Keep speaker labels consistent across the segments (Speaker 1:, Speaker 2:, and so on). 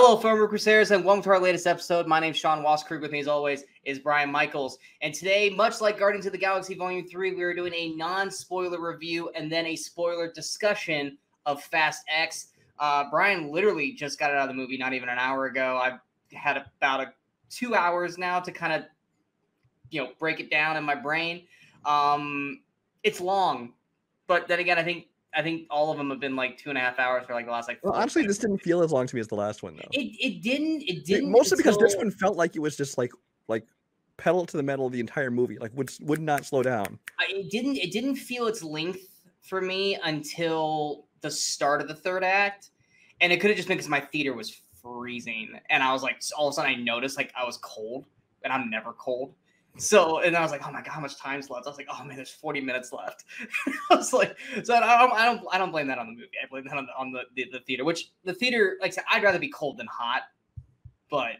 Speaker 1: Hello, former Crusaders, and welcome to our latest episode. My name's Sean Wasserkrug. With me, as always, is Brian Michaels. And today, much like Guardians of the Galaxy Volume 3, we are doing a non spoiler review and then a spoiler discussion of Fast X. Uh, Brian literally just got out of the movie not even an hour ago. I've had about a, two hours now to kind of, you know, break it down in my brain. Um, it's long, but then again, I think I think all of them have been like two and a half hours for like the last like.
Speaker 2: Well, honestly, this didn't feel as long to me as the last one though.
Speaker 1: It it didn't it didn't
Speaker 2: mostly because this one felt like it was just like like pedal to the metal of the entire movie, like would would not slow down.
Speaker 1: It didn't it didn't feel its length for me until the start of the third act, and it could have just been because my theater was freezing, and I was like all of a sudden I noticed like I was cold, and I'm never cold. So, and I was like, oh my god, how much time's left? I was like, oh man, there's 40 minutes left. I was like, so I don't, I don't, I don't blame that on the movie. I blame that on the on the, the, the theater, which the theater, like I said, I'd rather be cold than hot, but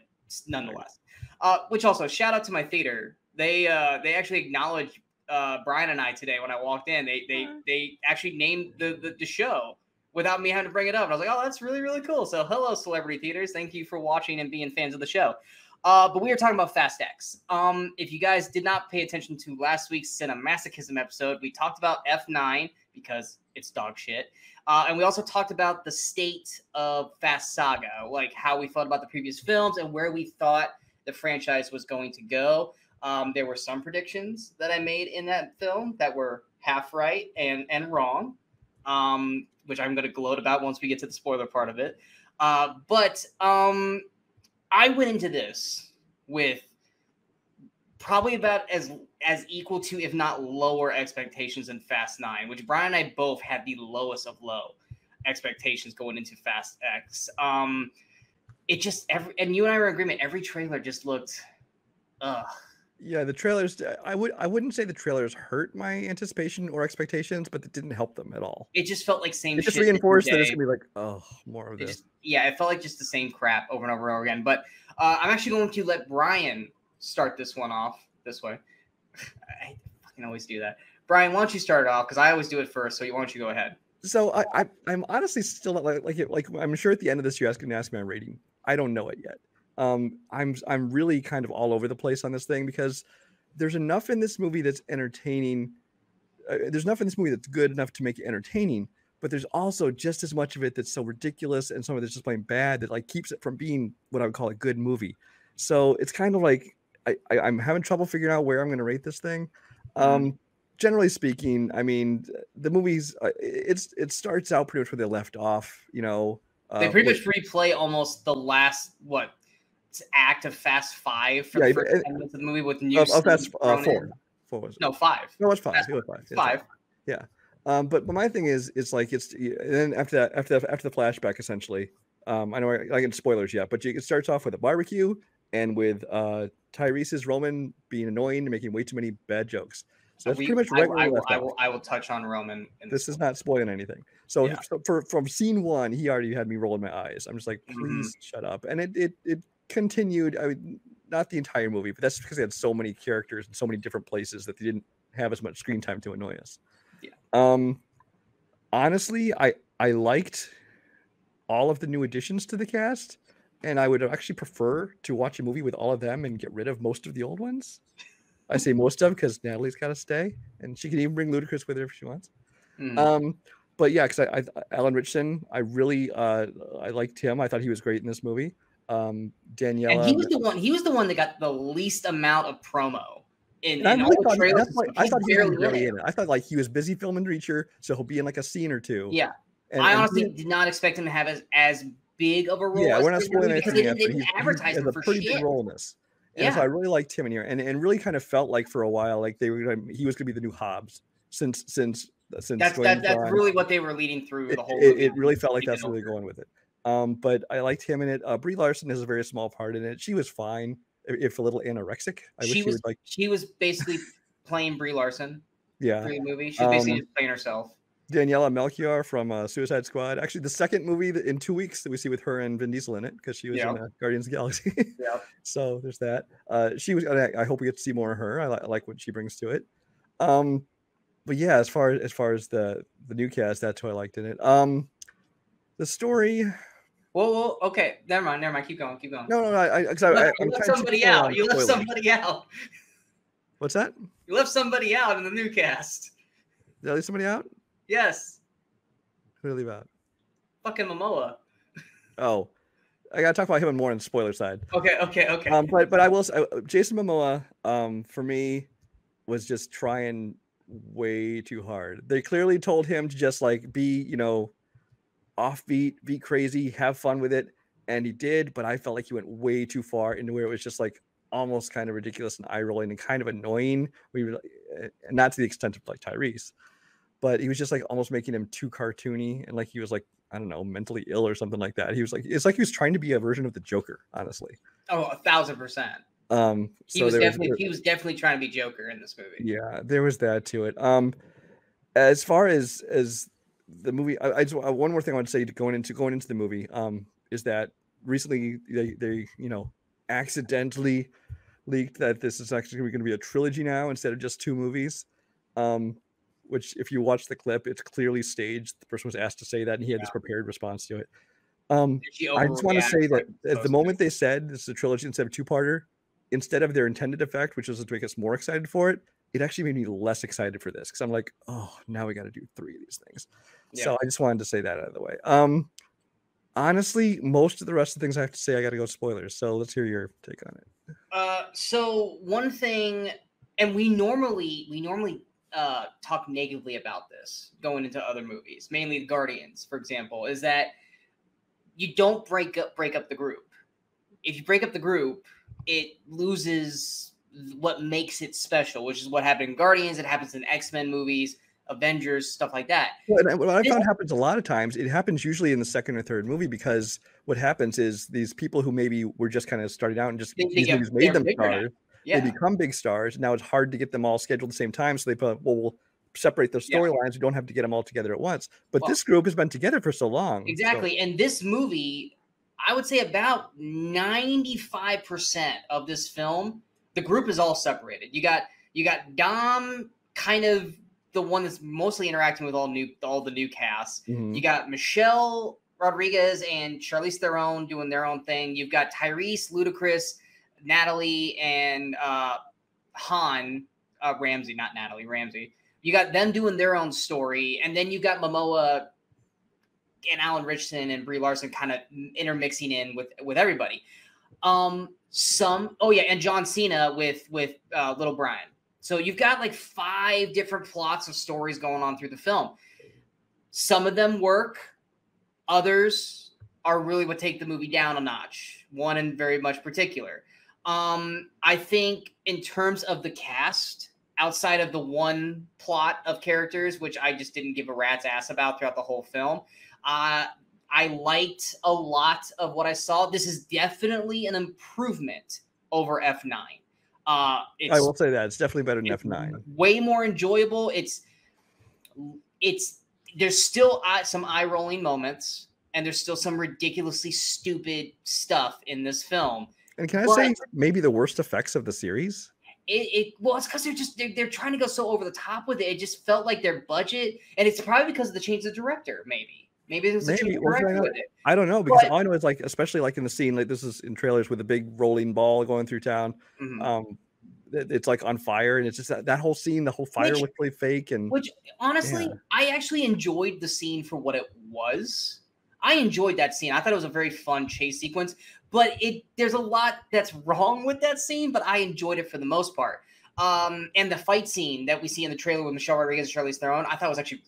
Speaker 1: nonetheless. Uh, which also, shout out to my theater. They uh, they actually acknowledged uh, Brian and I today when I walked in. They they they actually named the, the the show without me having to bring it up. And I was like, oh, that's really really cool. So hello, celebrity theaters. Thank you for watching and being fans of the show. Uh, but we are talking about Fast X. Um, if you guys did not pay attention to last week's Cinemasochism episode, we talked about F9 because it's dog shit. Uh, and we also talked about the state of Fast Saga, like how we felt about the previous films and where we thought the franchise was going to go. Um, there were some predictions that I made in that film that were half right and and wrong, um, which I'm going to gloat about once we get to the spoiler part of it. Uh, but um, I went into this with probably about as as equal to, if not lower, expectations than Fast Nine, which Brian and I both had the lowest of low expectations going into Fast X. Um, it just every and you and I were in agreement. Every trailer just looked, ugh.
Speaker 2: Yeah, the trailers. I would. I wouldn't say the trailers hurt my anticipation or expectations, but it didn't help them at all.
Speaker 1: It just felt like same.
Speaker 2: It just reinforced that it's gonna be like, oh, more of this.
Speaker 1: Just, yeah, it felt like just the same crap over and over and over again. But uh, I'm actually going to let Brian start this one off this way. I fucking always do that. Brian, why don't you start it off? Because I always do it first. So why don't you go ahead?
Speaker 2: So I, I I'm honestly still not like like like I'm sure at the end of this you're asking to ask me my rating. I don't know it yet um, I'm I'm really kind of all over the place on this thing because there's enough in this movie that's entertaining. Uh, there's enough in this movie that's good enough to make it entertaining, but there's also just as much of it that's so ridiculous and some of it's just plain bad that like keeps it from being what I would call a good movie. So it's kind of like I, I am having trouble figuring out where I'm going to rate this thing. Mm-hmm. Um, generally speaking, I mean the movies uh, it's it starts out pretty much where they left off. You know,
Speaker 1: uh, they pretty much replay almost the last what act of Fast Five for yeah, the first ten minutes of the movie with new. Of, of Fast uh, four. Four was it? No, five.
Speaker 2: No, it's five. Fast, it was five.
Speaker 1: Five.
Speaker 2: Yeah. Um, but but my thing is, it's like it's and then after that, after the, after the flashback, essentially, um, I know I, I get spoilers yet, but it starts off with a barbecue and with uh Tyrese's Roman being annoying and making way too many bad jokes. So that's we, pretty much right
Speaker 1: I, I, will, I, will, I will touch on Roman.
Speaker 2: this, this is not spoiling anything. So, yeah. so, for from scene one, he already had me rolling my eyes. I'm just like, please mm-hmm. shut up. And it it it continued. I mean, not the entire movie, but that's because they had so many characters and so many different places that they didn't have as much screen time to annoy us.
Speaker 1: Yeah.
Speaker 2: Um, honestly, I I liked all of the new additions to the cast, and I would actually prefer to watch a movie with all of them and get rid of most of the old ones. I say most of because Natalie's got to stay, and she can even bring Ludacris with her if she wants. Mm. Um, but yeah, because I, I Alan Ritchson, I really uh I liked him. I thought he was great in this movie um, Daniela.
Speaker 1: And he was the one. He was the one that got the least amount of promo in, in I all the trailers.
Speaker 2: I thought he was really in it. I thought like he was busy filming Reacher, so he'll be in like a scene or two.
Speaker 1: Yeah, and, I honestly he, did not expect him to have as as big of a role.
Speaker 2: Yeah, we're not spoiling anything
Speaker 1: yet, but he's, advertise he's,
Speaker 2: a pretty shit. big role in this. And yeah. so I really liked him in here, and, and really kind of felt like for a while like they were gonna, he was going to be the new Hobbs since since since
Speaker 1: that's that, that's really what they were leading through the whole.
Speaker 2: It, it, it really felt like that's where they're going with it. Um, but I liked him in it. Uh, Brie Larson has a very small part in it. She was fine, if a little anorexic.
Speaker 1: I she was like. She was basically playing Brie Larson.
Speaker 2: Yeah.
Speaker 1: the movie. She was basically um, just playing herself.
Speaker 2: Daniela Melchior from uh, Suicide Squad. Actually, the second movie in two weeks that we see with her and Vin Diesel in it because she was in uh, Guardians of Galaxy.
Speaker 1: yeah.
Speaker 2: So there's that. Uh, she was. I, I, hope we get to see more of her. I, li- I, like what she brings to it. Um, but yeah, as far as far as the the new cast, that's who I liked in it. Um, the story
Speaker 1: Well, well, okay, never mind, never mind. Keep going, keep going.
Speaker 2: No, no, no. I, I, I,
Speaker 1: left,
Speaker 2: I,
Speaker 1: you left somebody out. You left somebody out.
Speaker 2: What's that?
Speaker 1: You left somebody out in the new cast.
Speaker 2: Did I leave somebody out?
Speaker 1: Yes,
Speaker 2: Who did I leave out?
Speaker 1: fucking Momoa.
Speaker 2: Oh, I gotta talk about him more on the spoiler side.
Speaker 1: Okay, okay, okay.
Speaker 2: Um, but but I will say, uh, Jason Momoa, um, for me, was just trying way too hard. They clearly told him to just like be, you know, offbeat, be crazy, have fun with it, and he did. But I felt like he went way too far into where it was just like almost kind of ridiculous and eye rolling and kind of annoying. We were, uh, not to the extent of like Tyrese, but he was just like almost making him too cartoony and like he was like I don't know mentally ill or something like that. He was like it's like he was trying to be a version of the Joker, honestly.
Speaker 1: oh, a thousand percent.
Speaker 2: Um,
Speaker 1: He was definitely
Speaker 2: there-
Speaker 1: he was definitely trying to be Joker in this movie.
Speaker 2: yeah there was that to it um as far as as the movie i, I just uh, one more thing i want to say to going into going into the movie um is that recently they they you know accidentally leaked that this is actually going to be a trilogy now instead of just two movies. Um which if you watch the clip it's clearly staged. The person was asked to say that and he had this prepared response to it. Um I just want to say that at the moment they said this is a trilogy instead of two-parter, instead of their intended effect, which was to make us more excited for it, it actually made me less excited for this because I'm like, oh, now we got to do three of these things. So I just wanted to say that out of the way. Um, honestly, most of the rest of the things I have to say, I got to go spoilers. So let's hear your take on it.
Speaker 1: Uh, so one thing, and we normally we normally uh talk negatively about this going into other movies, mainly Guardians, for example, is that you don't break up break up the group. If you break up the group, it loses what makes it special, which is what happened in Guardians. It happens in X Men movies, Avengers, stuff like that.
Speaker 2: Well, and what I found happens a lot of times. It happens usually in the second or third movie because what happens is these people who maybe were just kind of starting out and just these
Speaker 1: get-
Speaker 2: movies made them stars.
Speaker 1: Yeah,
Speaker 2: they become big stars. Now it's hard to get them all scheduled at the same time. So they put, well, we'll separate their
Speaker 1: Yeah.
Speaker 2: storylines. We don't have to get them all together at once. But
Speaker 1: Well-
Speaker 2: this group has been together for so long. so-
Speaker 1: Exactly. And this movie, I would say about 95% of this film, the group is all separated. You got you got Dom kind of the one that's mostly interacting with all new all the new cast.
Speaker 2: Mhm.
Speaker 1: You got Michelle Rodriguez and Charlize Theron doing their own thing. You've got Tyrese, Ludacris, Natalie, and uh, Han uh, Ramsey, not Natalie Ramsey. You got them doing their own story, and then you got Momoa and Alan Richardson and Brie Larson kind of intermixing in with with everybody. Um, some oh yeah, and John Cena with with uh, Little Brian. So you've got like five different plots of stories going on through the film. Some of them work, others are really what take the movie down a notch. One in very much particular. Um, I think in terms of the cast, outside of the one plot of characters, which I just didn't give a rat's ass about throughout the whole film, uh, I liked a lot of what I saw. This is definitely an improvement over F9. Uh, it's
Speaker 2: I will say that it's definitely better than F9.
Speaker 1: way more enjoyable. It's it's there's still eye- some eye rolling moments, and there's still some ridiculously stupid stuff in this film.
Speaker 2: And can I
Speaker 1: But-
Speaker 2: say maybe the worst effects of the series?
Speaker 1: It, it well, it's because they're just they're, they're trying to go so over the top with it. It just felt like their budget, and it's probably because of the change of director. Maybe maybe it was the
Speaker 2: Maybe. Well, I-
Speaker 1: with it.
Speaker 2: I don't know because
Speaker 1: But-
Speaker 2: all I know is like, especially like in the scene, like this is in trailers with a big rolling ball going through town.
Speaker 1: Mhm.
Speaker 2: Um, it's like on fire, and it's just that, that whole scene, the whole fire
Speaker 1: Which-
Speaker 2: looked really fake. And
Speaker 1: Which honestly,
Speaker 2: Yeah.
Speaker 1: I actually enjoyed the scene for what it was. I enjoyed that scene. I thought it was a very fun chase sequence, but it there's a lot that's wrong with that scene, but I enjoyed it for the most part. Um, and the fight scene that we see in the trailer with Michelle Rodriguez and Charlize Theron, I thought was actually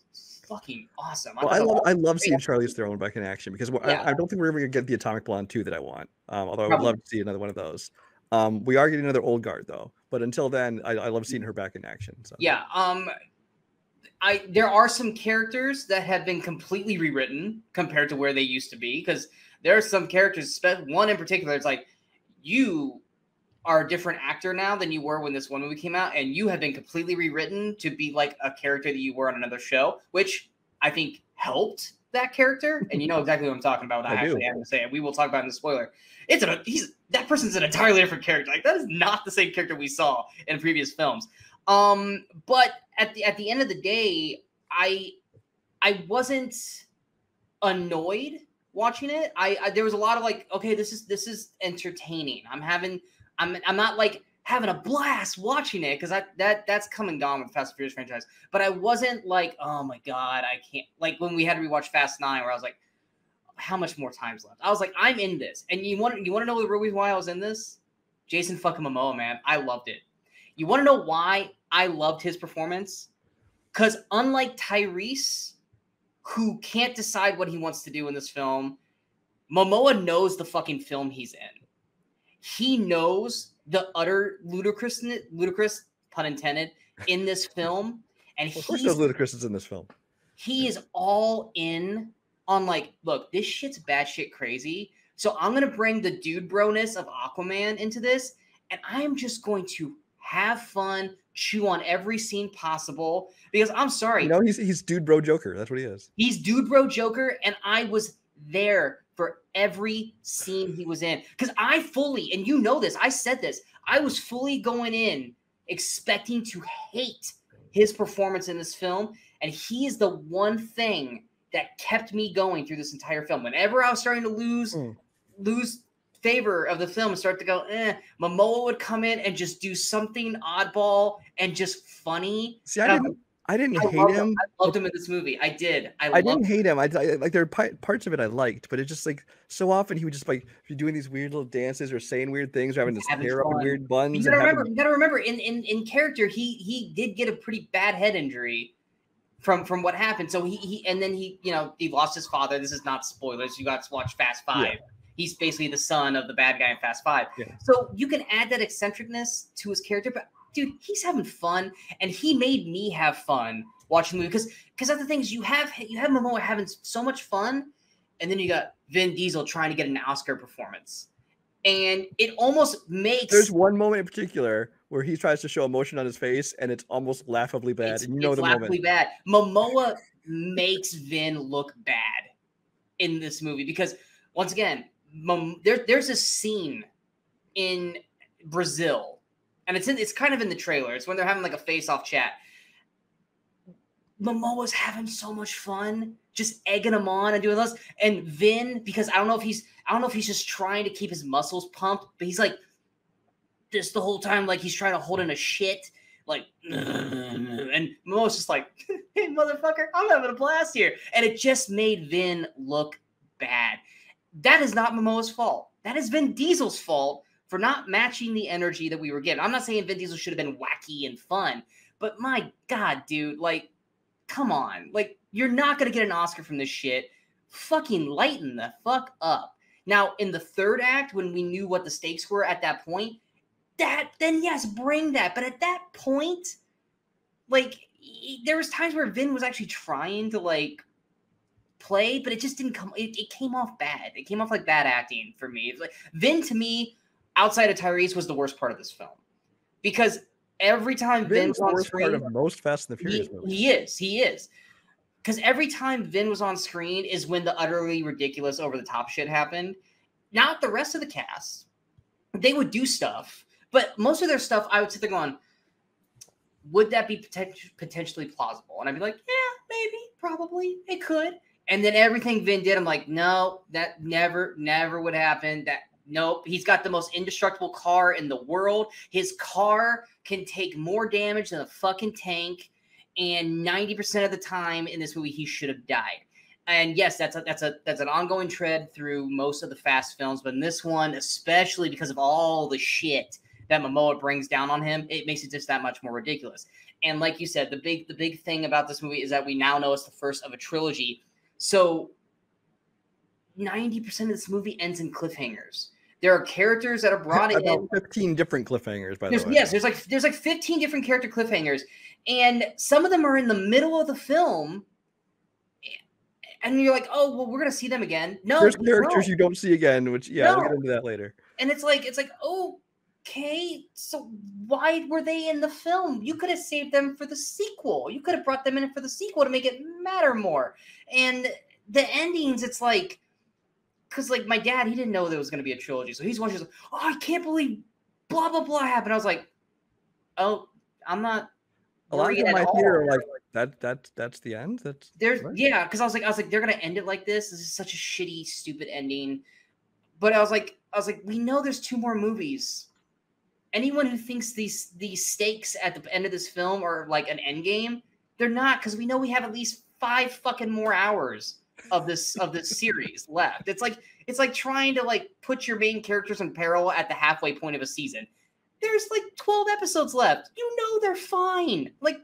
Speaker 1: fucking awesome.
Speaker 2: well, I love I love seeing
Speaker 1: Yeah.
Speaker 2: Charlize Theron back in action because we're-
Speaker 1: Yeah.
Speaker 2: I, I don't think we're ever gonna get the Atomic Blonde two that I want. Um, although I would
Speaker 1: Probably.
Speaker 2: love to see another one of those. Um, we are getting another old guard though, but until then, I, I love seeing her back in action. So
Speaker 1: Yeah. Um I there are some characters that have been completely rewritten compared to where they used to be because there are some characters, one in particular, it's like you are a different actor now than you were when this one movie came out, and you have been completely rewritten to be like a character that you were on another show, which I think helped that character. And you know exactly what I'm talking about.
Speaker 2: I do.
Speaker 1: actually having to say it. We will talk about in the spoiler. It's a he's that person's an entirely different character. Like that is not the same character we saw in previous films. Um, but at the at the end of the day, I I wasn't annoyed watching it. I, I there was a lot of like, okay, this is this is entertaining. I'm having I'm I'm not like having a blast watching it because that that that's come and gone with Fast and Furious franchise. But I wasn't like, oh my god, I can't like when we had to rewatch Fast Nine, where I was like, how much more time's left? I was like, I'm in this, and you want you want to know the reason why I was in this? Jason fucking Momoa, man, I loved it. You want to know why I loved his performance? Because unlike Tyrese, who can't decide what he wants to do in this film, Momoa knows the fucking film he's in. He knows the utter ludicrous, ludicrous pun intended, in this film, and
Speaker 2: of course, no ludicrous is in this film.
Speaker 1: He is all in on like, look, this shit's batshit crazy. So I'm gonna bring the dude broness of Aquaman into this, and I am just going to have fun, chew on every scene possible. Because I'm sorry,
Speaker 2: you know, he's he's dude bro Joker. That's what he is.
Speaker 1: He's dude bro Joker, and I was there every scene he was in. Because I fully, and you know this, I said this, I was fully going in expecting to hate his performance in this film. And he is the one thing that kept me going through this entire film. Whenever I was starting to lose, mm. lose favor of the film and start to go, eh, Momoa would come in and just do something oddball and just funny.
Speaker 2: See, I didn't, I didn't I hate him.
Speaker 1: him. I loved him in this movie. I did. I,
Speaker 2: I didn't hate him. I, I like there are parts of it I liked, but it's just like so often he would just like be doing these weird little dances or saying weird things or having this hair up weird buns.
Speaker 1: You gotta remember. Having... You gotta remember. In in in character, he he did get a pretty bad head injury from from what happened. So he he and then he you know he lost his father. This is not spoilers. You got to watch Fast Five. Yeah. He's basically the son of the bad guy in Fast Five. Yeah. So you can add that eccentricness to his character, but dude, he's having fun, and he made me have fun watching the movie because because other things you have you have Momoa having so much fun, and then you got Vin Diesel trying to get an Oscar performance, and it almost makes.
Speaker 2: There's one moment in particular where he tries to show emotion on his face, and it's almost laughably bad. It's, you know the laughably moment.
Speaker 1: bad. Momoa makes Vin look bad in this movie because once again, there, there's a scene in Brazil, and it's in, it's kind of in the trailer. It's when they're having like a face-off chat. Momoa's having so much fun, just egging him on and doing this. And Vin, because I don't know if he's I don't know if he's just trying to keep his muscles pumped, but he's like this the whole time, like he's trying to hold in a shit, like and Momoa's just like, hey motherfucker, I'm having a blast here. And it just made Vin look bad that is not Momoa's fault. That is Vin Diesel's fault for not matching the energy that we were given. I'm not saying Vin Diesel should have been wacky and fun, but my God, dude, like, come on. Like, you're not going to get an Oscar from this shit. Fucking lighten the fuck up. Now, in the third act, when we knew what the stakes were at that point, that, then yes, bring that. But at that point, like, there was times where Vin was actually trying to, like, play, but it just didn't come. It, it came off bad. It came off like bad acting for me. like Vin to me, outside of Tyrese, was the worst part of this film because every time Vin was on screen, part
Speaker 2: of most Fast and the Furious
Speaker 1: he, movies. He is. He is. Because every time Vin was on screen is when the utterly ridiculous, over the top shit happened. Not the rest of the cast. They would do stuff, but most of their stuff, I would sit there going, would that be potentially plausible? And I'd be like, yeah, maybe, probably, it could. And then everything Vin did, I'm like, no, that never, never would happen. That nope. He's got the most indestructible car in the world. His car can take more damage than a fucking tank. And 90% of the time in this movie, he should have died. And yes, that's a that's a that's an ongoing tread through most of the fast films, but in this one, especially because of all the shit that Momoa brings down on him, it makes it just that much more ridiculous. And like you said, the big the big thing about this movie is that we now know it's the first of a trilogy so 90% of this movie ends in cliffhangers. There are characters that are brought About in.
Speaker 2: 15 different cliffhangers, by
Speaker 1: there's,
Speaker 2: the way.
Speaker 1: Yes, there's like there's like 15 different character cliffhangers. And some of them are in the middle of the film. And you're like, oh well, we're gonna see them again. No,
Speaker 2: there's characters you don't see again, which yeah, no. we'll get into that later.
Speaker 1: And it's like, it's like, oh, okay, so why were they in the film? You could have saved them for the sequel. You could have brought them in for the sequel to make it matter more. And the endings, it's like, because like my dad, he didn't know there was going to be a trilogy, so he's watching. Like, oh, I can't believe blah blah blah happened. I was like, oh, I'm not.
Speaker 2: A lot of them I hear like That that that's the end. That's
Speaker 1: There's
Speaker 2: Right.
Speaker 1: yeah, because I was like, I was like, they're gonna end it like this. This is such a shitty, stupid ending. But I was like, I was like, we know there's two more movies. Anyone who thinks these these stakes at the end of this film are like an end game, they're not, because we know we have at least five fucking more hours of this of this series left. It's like it's like trying to like put your main characters in peril at the halfway point of a season. There's like 12 episodes left. You know they're fine. Like,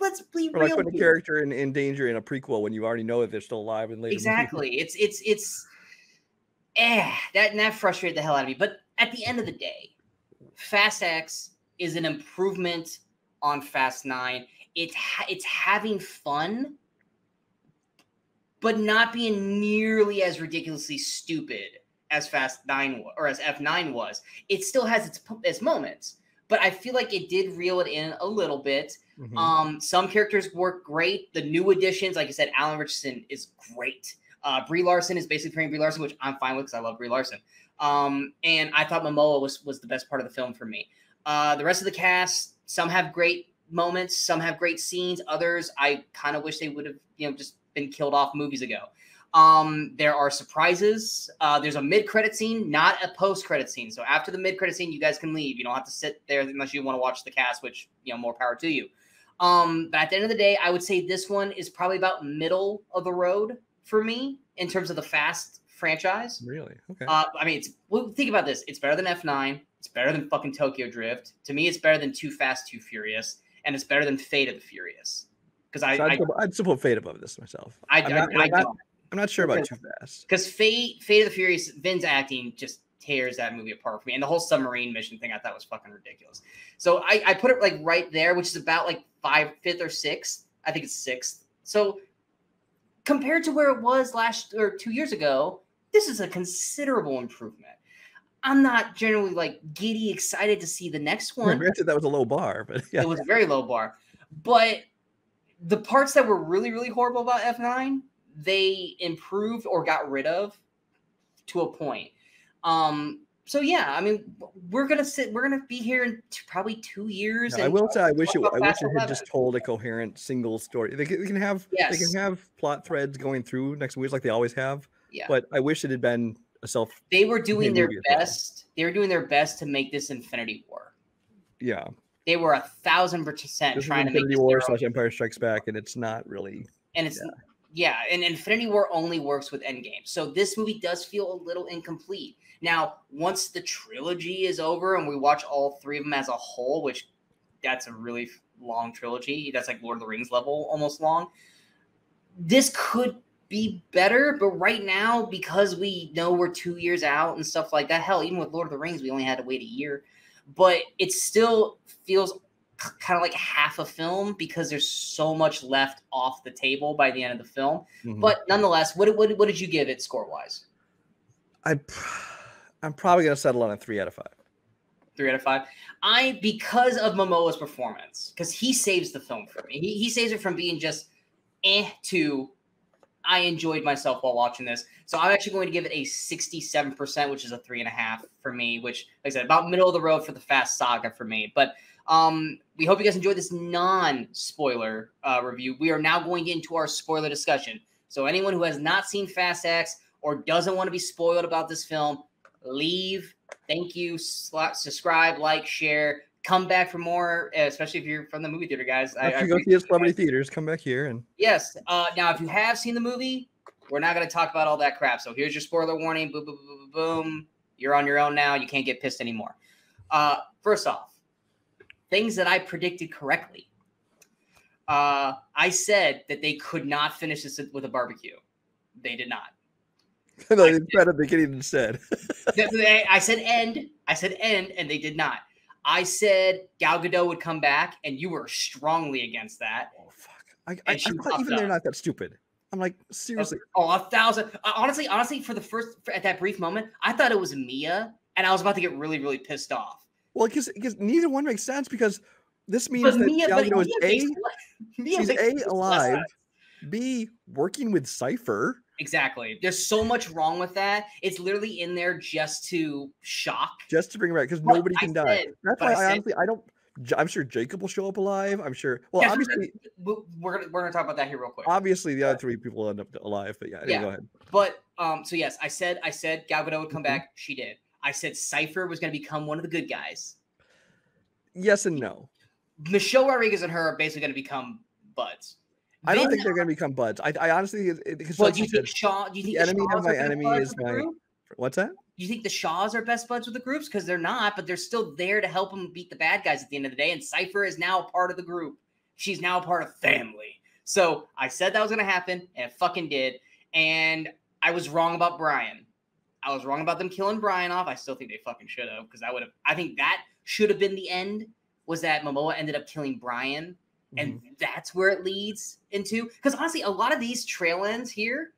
Speaker 1: let's be
Speaker 2: or like
Speaker 1: real.
Speaker 2: putting a character in, in danger in a prequel when you already know that they're still alive and later.
Speaker 1: Exactly. It's it's it's eh, that and that frustrated the hell out of me. But at the end of the day, Fast X is an improvement on Fast Nine. It's ha- it's having fun, but not being nearly as ridiculously stupid as Fast Nine wa- or as F Nine was. It still has its its moments, but I feel like it did reel it in a little bit.
Speaker 2: Mhm.
Speaker 1: Um, some characters work great. The new additions, like I said, Alan Richardson is great. Uh, Brie Larson is basically playing Brie Larson, which I'm fine with because I love Brie Larson. Um, and I thought Momoa was was the best part of the film for me. Uh, the rest of the cast, some have great moments, some have great scenes. Others, I kind of wish they would have, you know, just been killed off movies ago. Um, there are surprises. Uh, there's a mid-credit scene, not a post-credit scene. So after the mid-credit scene, you guys can leave. You don't have to sit there unless you want to watch the cast, which you know, more power to you. Um, but at the end of the day, I would say this one is probably about middle of the road for me in terms of the Fast franchise.
Speaker 2: Really? Okay.
Speaker 1: Uh, I mean, it's well, think about this. It's better than F9. It's better than fucking Tokyo Drift. To me, it's better than Too Fast, Too Furious, and it's better than Fate of the Furious. Because I,
Speaker 2: So I'd,
Speaker 1: I,
Speaker 2: still put Fate above this myself.
Speaker 1: I,
Speaker 2: I'm not,
Speaker 1: I
Speaker 2: I'm not,
Speaker 1: don't.
Speaker 2: I'm not sure about. Too Fast.
Speaker 1: Because Fate, Fate of the Furious, Vin's acting just tears that movie apart for me, and the whole submarine mission thing I thought was fucking ridiculous. So I, I put it like right there, which is about like five, fifth or sixth. I think it's sixth. So compared to where it was last or two years ago, this is a considerable improvement. I'm not generally like giddy excited to see the next one.
Speaker 2: granted, that was a low bar, but yeah.
Speaker 1: It was a very low bar. But the parts that were really, really horrible about F9, they improved or got rid of to a point. Um, so yeah, I mean, we're gonna sit, we're gonna be here in t- probably two years.
Speaker 2: No, I will say I wish it. I wish it had just told a coherent single story. They can, they can have they can have plot threads going through next week like they always have.
Speaker 1: Yeah.
Speaker 2: But I wish it had been a self.
Speaker 1: They were doing their best. They were doing their best to make this Infinity War.
Speaker 2: Yeah.
Speaker 1: They were a thousand percent
Speaker 2: This is
Speaker 1: trying to make
Speaker 2: Infinity
Speaker 1: this
Speaker 2: War slash Empire Strikes Back, and it's not really.
Speaker 1: and it's yeah. and Infinity War only works with Endgame. So this movie does feel a little incomplete. Now, once the trilogy is over and we watch all three of them as a whole, which that's a really long trilogy. That's like Lord of the Rings level, almost long. This could be better, but right now, because we know we're two years out and stuff like that, hell, even with Lord of the Rings, we only had to wait a year. But it still feels kind of like half a film because there's so much left off the table by the end of the film.
Speaker 2: Mhm.
Speaker 1: But nonetheless, what, what, what did you give it score wise?
Speaker 2: I, I'm probably gonna settle on a three out of five.
Speaker 1: Three out of five. I because of Momoa's performance, because he saves the film for me. He, he saves it from being just eh to I enjoyed myself while watching this. So I'm actually going to give it a 67%, which is a three and a half for me, which like I said, about middle of the road for the fast saga for me. But um, we hope you guys enjoyed this non-spoiler uh, review. We are now going into our spoiler discussion. So anyone who has not seen Fast X or doesn't want to be spoiled about this film, leave. Thank you. Subscribe, like, share. Come back for more, especially if you're from the movie theater, guys. I-
Speaker 2: After you go see
Speaker 1: appreciate
Speaker 2: it
Speaker 1: you
Speaker 2: celebrity theaters, come back here and
Speaker 1: Yes. Uh, now, if you have seen the movie, we're not going to talk about all that crap. So here's your spoiler warning. Boom, boom, boom, boom, boom. You're on your own now. You can't get pissed anymore. Uh, first off, things that I predicted correctly. Uh, I said that they could not finish this with a barbecue. They did not.
Speaker 2: no, it's better at the beginning.
Speaker 1: They- they- I said end. I said end, and they did not. I said Gal Gadot would come back, and you were strongly against that.
Speaker 2: oh fuck! I, I, I thought even they're not that stupid. I'm like seriously.
Speaker 1: Oh, a thousand. uh, Honestly, honestly, for the first for, at that brief moment, I thought it was Mia, and I was about to get really, really pissed off.
Speaker 2: Well, because because neither one makes sense because this means
Speaker 1: But
Speaker 2: that
Speaker 1: Mia,
Speaker 2: Gal Gadot is a
Speaker 1: makes le- Mia
Speaker 2: she's a alive, b working with Cipher.
Speaker 1: Exactly. There's so much wrong with that. It's literally in there just to shock.
Speaker 2: just to bring it back because
Speaker 1: But
Speaker 2: nobody
Speaker 1: I
Speaker 2: can die.
Speaker 1: said-
Speaker 2: That's why
Speaker 1: I
Speaker 2: I,
Speaker 1: said-
Speaker 2: honestly I don't I'm sure Jacob will show up alive. I'm sure. Well,
Speaker 1: Yeah,
Speaker 2: obviously,
Speaker 1: we- we're gonna we're gonna talk about that here real quick.
Speaker 2: obviously, the other three people will end up alive. But yeah, anyway,
Speaker 1: Yeah.
Speaker 2: go ahead.
Speaker 1: But um, so yes, I said I said Gal Gadot would come
Speaker 2: Mhm.
Speaker 1: back. She did. I said Cipher was gonna become one of the good guys.
Speaker 2: Yes and no.
Speaker 1: Michelle Rodriguez and her are basically gonna become buds.
Speaker 2: I don't think they're going to become buds. I, I honestly, because like
Speaker 1: do
Speaker 2: you
Speaker 1: think Shaw? Do you think
Speaker 2: the enemy of my enemy is my- what's that?
Speaker 1: Do you think the Shaws are best buds with the groups? Because they're not, but they're still there to help them beat the bad guys at the end of the day. And Cipher is now a part of the group. She's now a part of family. So I said that was going to happen, and it fucking did. And I was wrong about Brian. I was wrong about them killing Brian off. I still think they fucking should have, because I would have. I think that should have been the end. Was that Momoa ended up killing Brian, and
Speaker 2: Mhm.
Speaker 1: that's where it leads into. Because honestly, a lot of these trail ends here,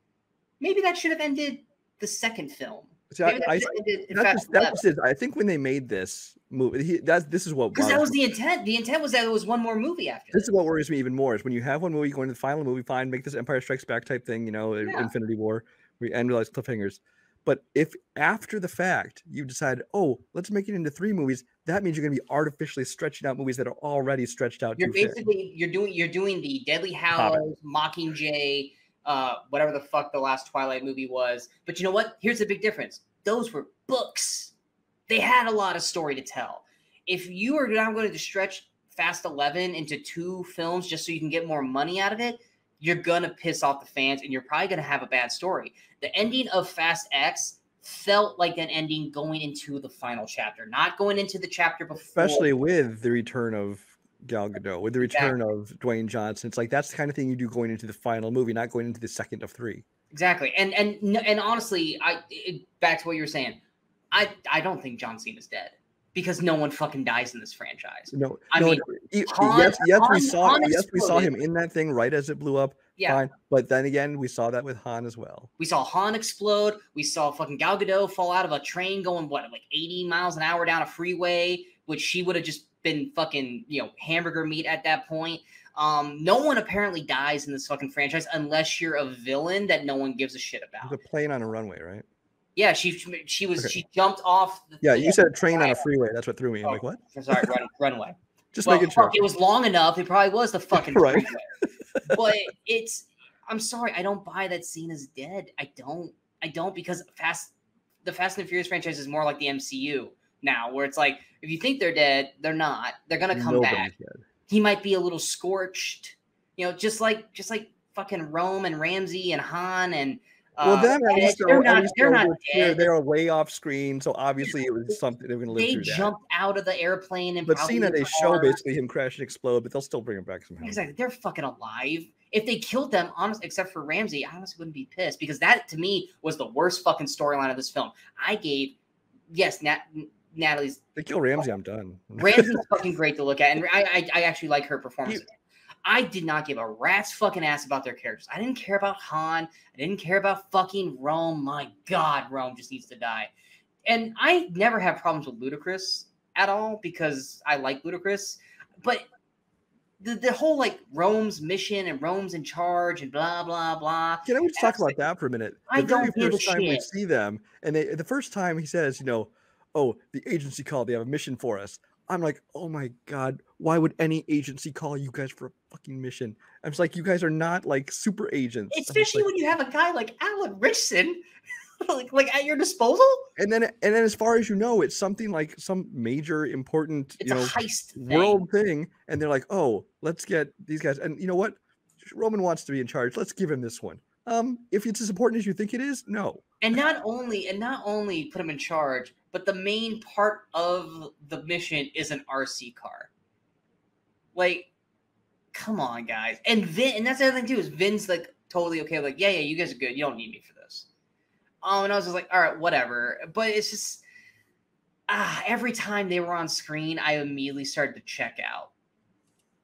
Speaker 1: maybe that should have ended the second film.
Speaker 2: See, I, I,
Speaker 1: ended in
Speaker 2: that's
Speaker 1: Fast
Speaker 2: just, that's
Speaker 1: 11.
Speaker 2: I think when they made this movie, he, that's this is what
Speaker 1: Because that was
Speaker 2: me.
Speaker 1: the intent. The intent was that it was one more movie after.
Speaker 2: This is what worries me even more is when you have one movie going to the final movie, fine, make this Empire Strikes Back type thing, you know,
Speaker 1: Yeah.
Speaker 2: Infinity War, we end with cliffhangers. But if after the fact you decide, oh, let's make it into three movies, that means you're going to be artificially stretching out movies that are already stretched out
Speaker 1: You're basically you're doing you're doing the
Speaker 2: Deathly.
Speaker 1: Hallows, Mockingjay, uh, whatever the fuck the last Twilight movie was. But you know what? Here's the big difference. Those were books. They had a lot of story to tell. If you are now going to stretch Fast Eleven into two films just so you can get more money out of it, you're gonna piss off the fans, and you're probably gonna have a bad story. The ending of Fast X felt like an ending going into the final chapter, not going into the chapter before.
Speaker 2: especially with the return of Gal Gadot, with the return of Dwayne Johnson. It's like that's the kind of thing you do going into the final movie, not going into the second of three.
Speaker 1: Exactly, and and and honestly, I it, back to what you were saying. I I don't think John Cena's dead because no one fucking dies in this franchise.
Speaker 2: No,
Speaker 1: I
Speaker 2: no,
Speaker 1: mean, Han-
Speaker 2: yes, yes, we saw,
Speaker 1: Han
Speaker 2: yes, we saw him in that thing right as it blew up.
Speaker 1: Yeah,
Speaker 2: Fine, but then again, we saw that with Han as well.
Speaker 1: we saw Han explode. We saw fucking Gal Gadot fall out of a train going what like eighty miles an hour down a freeway, which she would have just been fucking you know hamburger meat at that point. Um, no one apparently dies in this fucking franchise unless you're a villain that no one gives a shit about.
Speaker 2: a plane on a runway, right?
Speaker 1: Yeah, she she was
Speaker 2: Okay.
Speaker 1: she jumped off. The,
Speaker 2: Yeah, you said a train on a freeway. That's what threw me. I'm
Speaker 1: Oh.
Speaker 2: like, what?
Speaker 1: Sorry, run, runway.
Speaker 2: Just
Speaker 1: well,
Speaker 2: making sure.
Speaker 1: fuck, it was long enough. It probably was the fucking
Speaker 2: Right.
Speaker 1: freeway. but it's. I'm sorry, I don't buy that scene Cena's dead. I don't. I don't because Fast, the Fast and the Furious franchise is more like the MCU now, where it's like if you think they're dead, they're not. They're gonna come
Speaker 2: Nobody's
Speaker 1: back.
Speaker 2: dead.
Speaker 1: He might be a little scorched, you know, just like just like fucking Rome and Ramsey and Han and.
Speaker 2: Well,
Speaker 1: uh,
Speaker 2: at least
Speaker 1: they're not. They're not dead.
Speaker 2: they're way off screen, so obviously it was something they were going to live
Speaker 1: They
Speaker 2: through that.
Speaker 1: jumped out of the airplane and
Speaker 2: But Cena, they show basically him crash and explode, but they'll still bring him back somehow.
Speaker 1: Exactly, they're fucking alive. If they killed them, honest, except for Ramsey, I honestly wouldn't be pissed because that to me was the worst fucking storyline of this film. I gave, yes, Nat, Natalie's
Speaker 2: They kill Ramsey, I'm done.
Speaker 1: Ramsey's fucking great to look at, and I, I, I actually like her performance. I did not give a rat's fucking ass about their characters. I didn't care about Han. I didn't care about fucking Rome. My God, Rome just needs to die. And I never have problems with Ludacris at all because I like Ludacris. But the, the whole like Rome's mission and Rome's in charge and blah blah blah.
Speaker 2: Can I just talk about that for a minute?
Speaker 1: I
Speaker 2: The very
Speaker 1: don't
Speaker 2: first time we see them, and they, the first time he says, you know, oh, the agency called, they have a mission for us. I'm like, oh my god, why would any agency call you guys for a fucking mission? I'm just like, you guys are not like super agents.
Speaker 1: Especially
Speaker 2: like-
Speaker 1: when you have a guy like Alan Ritchson, like like at your disposal.
Speaker 2: and then and then as far as you know, it's something like some major important,
Speaker 1: It's
Speaker 2: you know,
Speaker 1: heist thing.
Speaker 2: world thing, and they're like, oh, let's get these guys. And you know what? Roman wants to be in charge. Let's give him this one. Um, if it's as important as you think it is, no.
Speaker 1: and not only and not only put him in charge but the main part of the mission is an rc car. Like come on guys. And vin and that's the other thing too is vin's like totally okay like yeah yeah you guys are good. You don't need me for this. Um and i was just like all right whatever. But it's just ah every time they were on screen i immediately started to check out.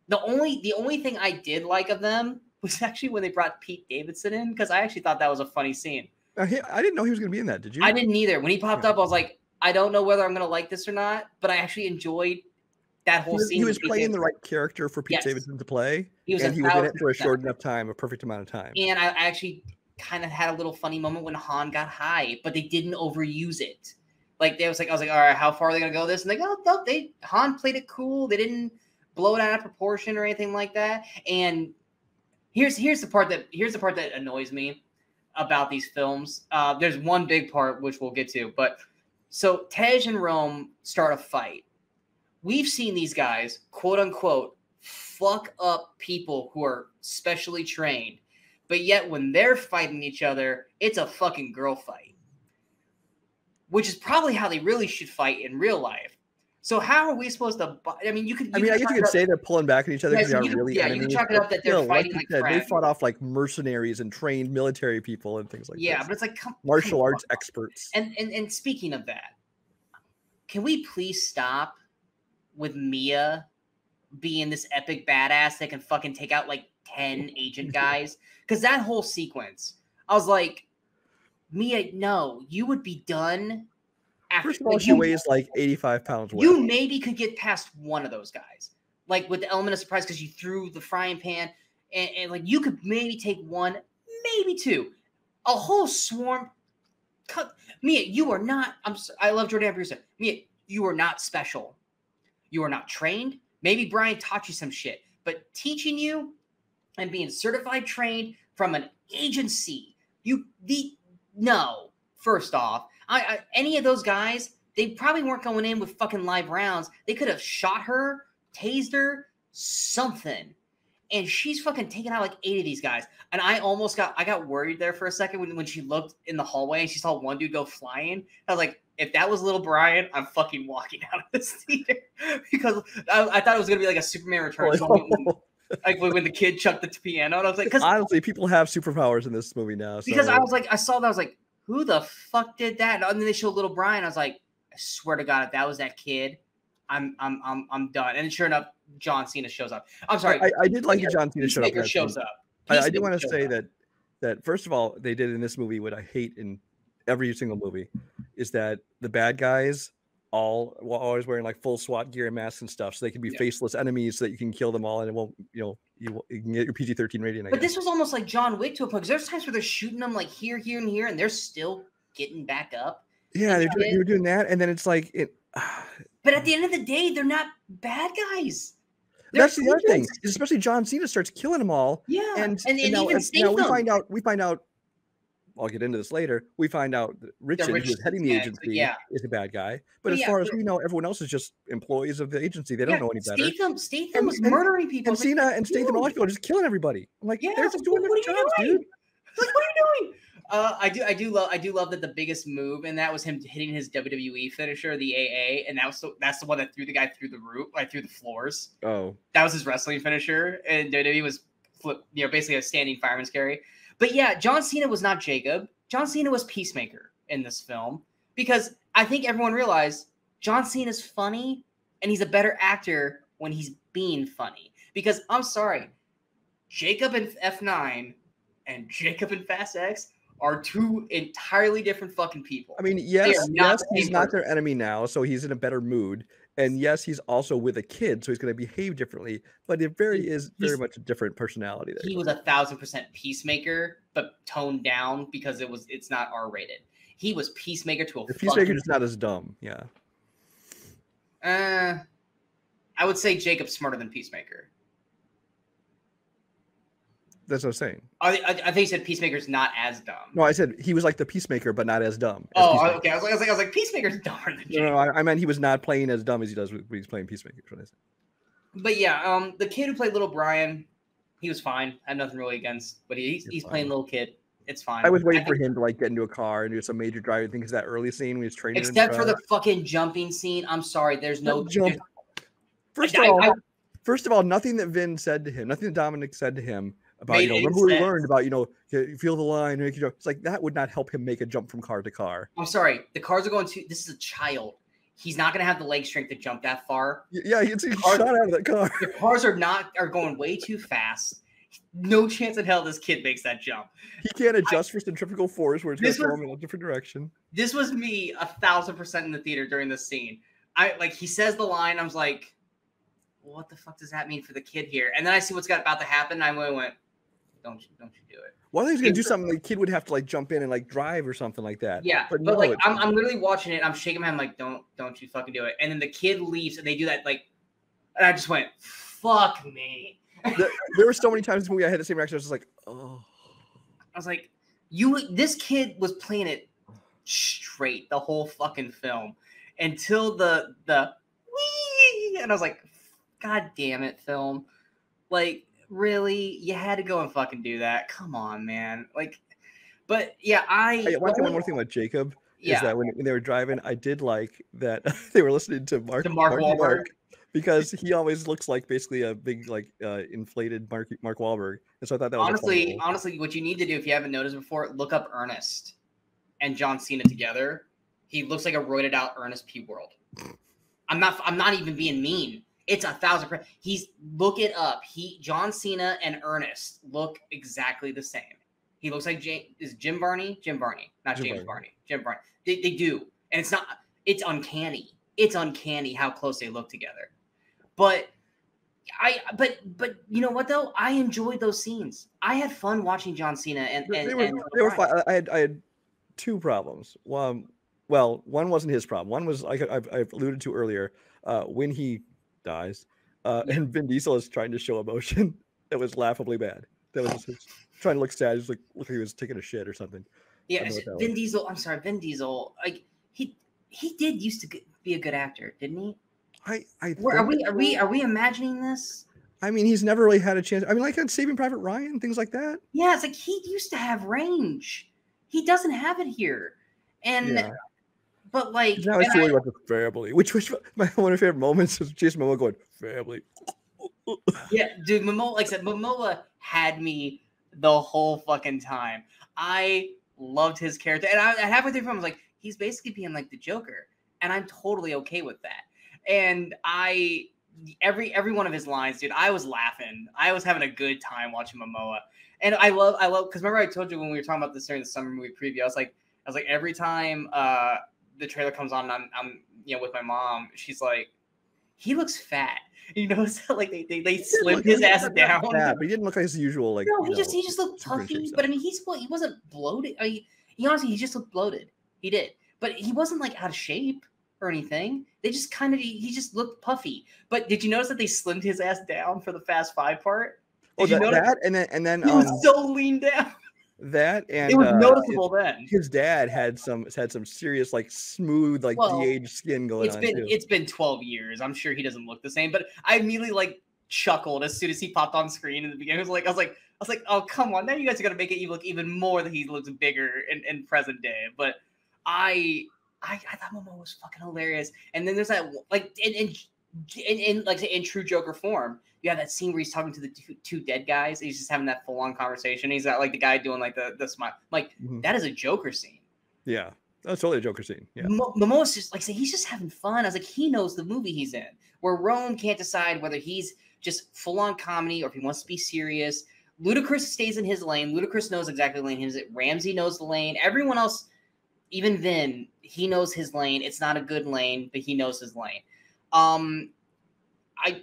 Speaker 1: The only the only thing i did like of them was actually when they brought pete davidson in because i actually thought that was a funny scene
Speaker 2: Uh, he- I didn't know he was going to be in that. Did you?
Speaker 1: I didn't either. When he popped
Speaker 2: Yeah.
Speaker 1: up, I was like, I don't know whether I'm gonna like this or not, but I actually enjoyed that
Speaker 2: He
Speaker 1: whole
Speaker 2: was,
Speaker 1: scene.
Speaker 2: he was playing the right character for Pete
Speaker 1: Yes.
Speaker 2: Davidson to play,
Speaker 1: He was
Speaker 2: and he was in it for a short enough time, a perfect amount of time.
Speaker 1: And I I actually kind of had a little funny moment when Han got high, but they didn't overuse it. Like they was like, I was like, all right, how far are they gonna go this? And they go, oh, no, they Han played it cool. They didn't blow it out of proportion or anything like that. And here's here's the part that here's the part that annoys me about these films. Uh, there's one big part which we'll get to, but so Tej and Rome start a fight. We've seen these guys, quote unquote, fuck up people who are specially trained, but yet when they're fighting each other, it's a fucking girl fight which is probably how they really should fight in real life. So how are we supposed to? Buy, I mean, you could. You
Speaker 2: I mean, I guess you could say they're pulling back at each other
Speaker 1: so you could-
Speaker 2: really
Speaker 1: yeah, you
Speaker 2: enemies.
Speaker 1: could chalk it up that they're
Speaker 2: still,
Speaker 1: fighting
Speaker 2: like,
Speaker 1: like
Speaker 2: said, they fought off like mercenaries and trained military people and things like that.
Speaker 1: yeah,
Speaker 2: this.
Speaker 1: but it's like come,
Speaker 2: martial
Speaker 1: come
Speaker 2: arts
Speaker 1: on.
Speaker 2: experts.
Speaker 1: And, and and speaking of that, can we please stop with Mia being this epic badass that can fucking take out like ten agent guys? Because that whole sequence, I was like, Mia, no, you would be done.
Speaker 2: First of all,
Speaker 1: like,
Speaker 2: she
Speaker 1: you-
Speaker 2: weighs like 85 pounds.
Speaker 1: You maybe could get past one of those guys, like with the element of surprise because you threw the frying pan, and, and like you could maybe take one, maybe two, a whole swarm. Cut, Mia, you are not. I'm. I love Jordana Brewster. Mia, you are not special. You are not trained. Maybe Brian taught you some shit, but teaching you and being certified trained from an agency, you the no. First off, I, I any of those guys, they probably weren't going in with fucking live rounds. They could have shot her, tased her, something. And she's fucking taking out like eight of these guys. And I almost got I got worried there for a second when, when she looked in the hallway and she saw one dude go flying. I was like, if that was little Brian, I'm fucking walking out of this theater because I, I thought it was gonna be like a Superman Returns moment, like when the kid chucked the piano. And I was like, because
Speaker 2: Honestly, people have superpowers in this movie now.
Speaker 1: because I was like, I saw that, I was like, who the fuck did that? And then they showed little Brian. I was like, I swear to God, if that was that kid, I'm I'm I'm I'm done. And sure enough, John Cena shows up. I'm sorry,
Speaker 2: I, I did like that John Cena showed up.
Speaker 1: shows up.
Speaker 2: I, I do want to say
Speaker 1: up.
Speaker 2: that that first of all, they did in this movie what I hate in every single movie is that the bad guys all were always wearing like full SWAT gear and masks and stuff, so they can be
Speaker 1: Yeah.
Speaker 2: faceless enemies so that you can kill them all and it won't, you know, you, you can get your PG thirteen rating. I
Speaker 1: But
Speaker 2: guess.
Speaker 1: this was almost like John Wick to a point. 'cause There's times where they're shooting them like here, here, and here, and they're still getting back up.
Speaker 2: yeah, they're doing, they're doing that, and then it's like it.
Speaker 1: But at the end of the day, they're not bad guys. They're
Speaker 2: That's the other thing, especially John Cena starts killing them all,
Speaker 1: Yeah,
Speaker 2: and,
Speaker 1: and, and,
Speaker 2: now,
Speaker 1: even
Speaker 2: and now we find out we find out I'll get into this later. We find out that Richard, who's heading the agency,
Speaker 1: yeah.
Speaker 2: is a bad guy. But
Speaker 1: But
Speaker 2: as
Speaker 1: yeah,
Speaker 2: far as we know, everyone else is just employees of the agency. They don't
Speaker 1: Yeah,
Speaker 2: know any better.
Speaker 1: Statham, Statham
Speaker 2: And-
Speaker 1: was
Speaker 2: and-
Speaker 1: murdering people.
Speaker 2: and
Speaker 1: It's like,
Speaker 2: Cena and Statham people are just killing everybody. I'm like,
Speaker 1: Yeah,
Speaker 2: they're just doing
Speaker 1: what
Speaker 2: their
Speaker 1: are you
Speaker 2: jobs,
Speaker 1: doing?
Speaker 2: dude.
Speaker 1: like, what are you doing? Uh, I do, I do love, I do love that the biggest move, and that was him hitting his WWE finisher, the AA, and that was the, that's the one that threw the guy through the roof, like through the floors.
Speaker 2: Oh,
Speaker 1: That was his wrestling finisher, and WWE was flip, you know, basically a standing fireman's carry. But yeah, John Cena was not Jacob. John Cena was Peacemaker in this film because I think everyone realized John Cena's funny, and he's a better actor when he's being funny. Because I'm sorry, Jacob in F9 and Jacob in Fast X are two entirely different fucking people.
Speaker 2: I mean, yes, yes, he's
Speaker 1: same
Speaker 2: not their enemy now, so he's in a better mood. And yes, he's also with a kid, so he's going to behave differently. But it very is very
Speaker 1: he's-
Speaker 2: much a different personality there.
Speaker 1: he was a thousand percent peacemaker, but toned down because it was it's not R rated. He was peacemaker to a
Speaker 2: The Peacemaker is not as dumb. Yeah,
Speaker 1: Uh, I would say Jacob's smarter than Peacemaker.
Speaker 2: That's what I'm saying.
Speaker 1: I, I, I think you said Peacemaker's not as dumb.
Speaker 2: No, I said he was like the Peacemaker, but not as dumb. as
Speaker 1: oh,
Speaker 2: Peacemaker.
Speaker 1: okay. I was like, I was like, I was like, Peacemaker's dumber than
Speaker 2: No, no, I, I meant he was not playing as dumb as he does when he's playing Peacemaker. what I said.
Speaker 1: But yeah, um, the kid who played Little Brian, he was fine. I have nothing really against, but he, he's,
Speaker 2: He's
Speaker 1: playing little kid. It's fine.
Speaker 2: I was waiting for
Speaker 1: think-
Speaker 2: him to like get into a car and do some major driving thing. Because that early scene when he's training,
Speaker 1: Except for the fucking jumping scene. I'm sorry. There's no
Speaker 2: jump.
Speaker 1: there's-
Speaker 2: First
Speaker 1: I-
Speaker 2: of all,
Speaker 1: I-
Speaker 2: first of all, nothing that Vin said to him, nothing that Dominic said to him about you know, remember we learned about you know, feel the line, make jump. It's like that would not help him make a jump from car to car.
Speaker 1: I'm sorry. The cars are going to. This is a child. He's not going to have the leg strength to jump that far.
Speaker 2: Yeah, he gets shot out of that car.
Speaker 1: The cars are not are going way too fast. No chance in hell this kid makes that jump.
Speaker 2: He can't adjust for centrifugal force where it's going to throw him in a different direction.
Speaker 1: This was me a thousand percent in the theater during this scene. I like he says the line. I was like, what the fuck does that mean for the kid here? And then I see what's got about to happen. And I went don't you don't you do it.
Speaker 2: Well, I think he's gonna do something. The kid would have to like jump in and like drive or something like that.
Speaker 1: Yeah, but,
Speaker 2: no,
Speaker 1: like I'm, I'm literally watching it. I'm shaking my head. I'm like, don't don't you fucking do it. And then the kid leaves, and they do that like, and I just went, fuck me.
Speaker 2: there, there were so many times in this movie I had the same reaction. I was just like, oh,
Speaker 1: I was like, you this kid was playing it straight the whole fucking film until the the wee, and I was like, God damn it, film. Like, really? You had to go and fucking do that. Come on, man. Like but yeah, I
Speaker 2: yeah, one thing, one more thing about Jacob
Speaker 1: yeah,
Speaker 2: is that when, when they were driving, I did like that they were listening to Mark
Speaker 1: To Mark
Speaker 2: Marky
Speaker 1: Wahlberg.
Speaker 2: Mark, because he always looks like basically a big like uh, inflated Mark Mark Wahlberg, and so I thought that was
Speaker 1: honestly, honestly, what you need to do if you haven't noticed before, look up Ernest and John Cena together. He looks like a roided out Ernest P. Worrell. I'm not. I'm not even being mean. It's a thousand. percent. He's look it up. He John Cena and Ernest look exactly the same. He looks like is Jim Barney. Jim Barney, not
Speaker 2: Jim
Speaker 1: James
Speaker 2: Varney.
Speaker 1: Barney. Jim Barney. They, they do, and it's not. It's uncanny. It's uncanny how close they look together. But I. But but you know what though? I enjoyed those scenes. I had fun watching John Cena and
Speaker 2: they,
Speaker 1: and,
Speaker 2: they were
Speaker 1: and
Speaker 2: they were fine. I had I had two problems. One, well, one wasn't his problem. One was like I've, I've alluded to earlier. Uh, when he dies, uh, and Vin Diesel is trying to show emotion that was laughably bad. That was trying to look sad. Just like look like he was taking a shit or something.
Speaker 1: Yeah,
Speaker 2: I know
Speaker 1: it's-
Speaker 2: what that
Speaker 1: Vin
Speaker 2: was.
Speaker 1: Diesel. I'm sorry, Vin Diesel. Like he he did used to be a good actor, didn't he?
Speaker 2: I I
Speaker 1: Where, are we are we are we imagining this?
Speaker 2: I mean, he's never really had a chance. I mean, like on Saving Private Ryan, things like that.
Speaker 1: Yeah, it's like he used to have range. He doesn't have it here, and
Speaker 2: Yeah.
Speaker 1: But like
Speaker 2: Now it's
Speaker 1: and
Speaker 2: really about the family, which which my one of my favorite moments is Jason Momoa going family.
Speaker 1: yeah, dude, Momoa. Like I said, Momoa had me the whole fucking time. I loved his character, and I, I halfway through I was like, he's basically being like the Joker, and I'm totally okay with that. And I every every one of his lines, dude, I was laughing. I was having a good time watching Momoa, and I love I love because remember I told you when we were talking about this during the summer movie preview, I was like I was like every time uh the trailer comes on, and I'm I'm you know with my mom, she's like, he looks fat. You notice how like they they, they slimmed his ass down.
Speaker 2: Yeah, but he didn't look like his usual like.
Speaker 1: No, he just
Speaker 2: know,
Speaker 1: he just looked puffy. But I mean, he's he wasn't bloated. I mean, he honestly he just looked bloated. He did, but he wasn't like out of shape or anything. They just kind of he just looked puffy. But did you notice that they slimmed his ass down for the Fast Five part?
Speaker 2: Oh,
Speaker 1: Did you
Speaker 2: that,
Speaker 1: notice?
Speaker 2: that and then and then
Speaker 1: He
Speaker 2: um,
Speaker 1: was so lean down.
Speaker 2: That and
Speaker 1: it was
Speaker 2: uh,
Speaker 1: noticeable then.
Speaker 2: His dad had some had some serious like smooth like
Speaker 1: Well,
Speaker 2: de-aged skin going
Speaker 1: It's
Speaker 2: on
Speaker 1: been
Speaker 2: too.
Speaker 1: it's been 12 years. I'm sure he doesn't look the same, but I immediately like chuckled as soon as he popped on screen in the beginning. I was like, I was like, I was like, oh come on, now you guys are gonna make it look even more that he looks bigger in, in present day. But I, I I thought Momo was fucking hilarious. And then there's that like in in, in, in like in true Joker form, you have that scene where he's talking to the two, two dead guys. And he's just having that full on conversation. He's got like the guy doing like the the smile. Like
Speaker 2: Mhm.
Speaker 1: that is a Joker scene.
Speaker 2: yeah, that's totally a Joker scene. Yeah,
Speaker 1: Mo- Momoa's just like say he's just having fun. I was like, he knows the movie he's in. Where Rome can't decide whether he's just full on comedy or if he wants to be serious. Ludacris stays in his lane. Ludacris knows exactly the lane he's in. Ramsey knows the lane. Everyone else, even Vin, he knows his lane. It's not a good lane, but he knows his lane. Um, I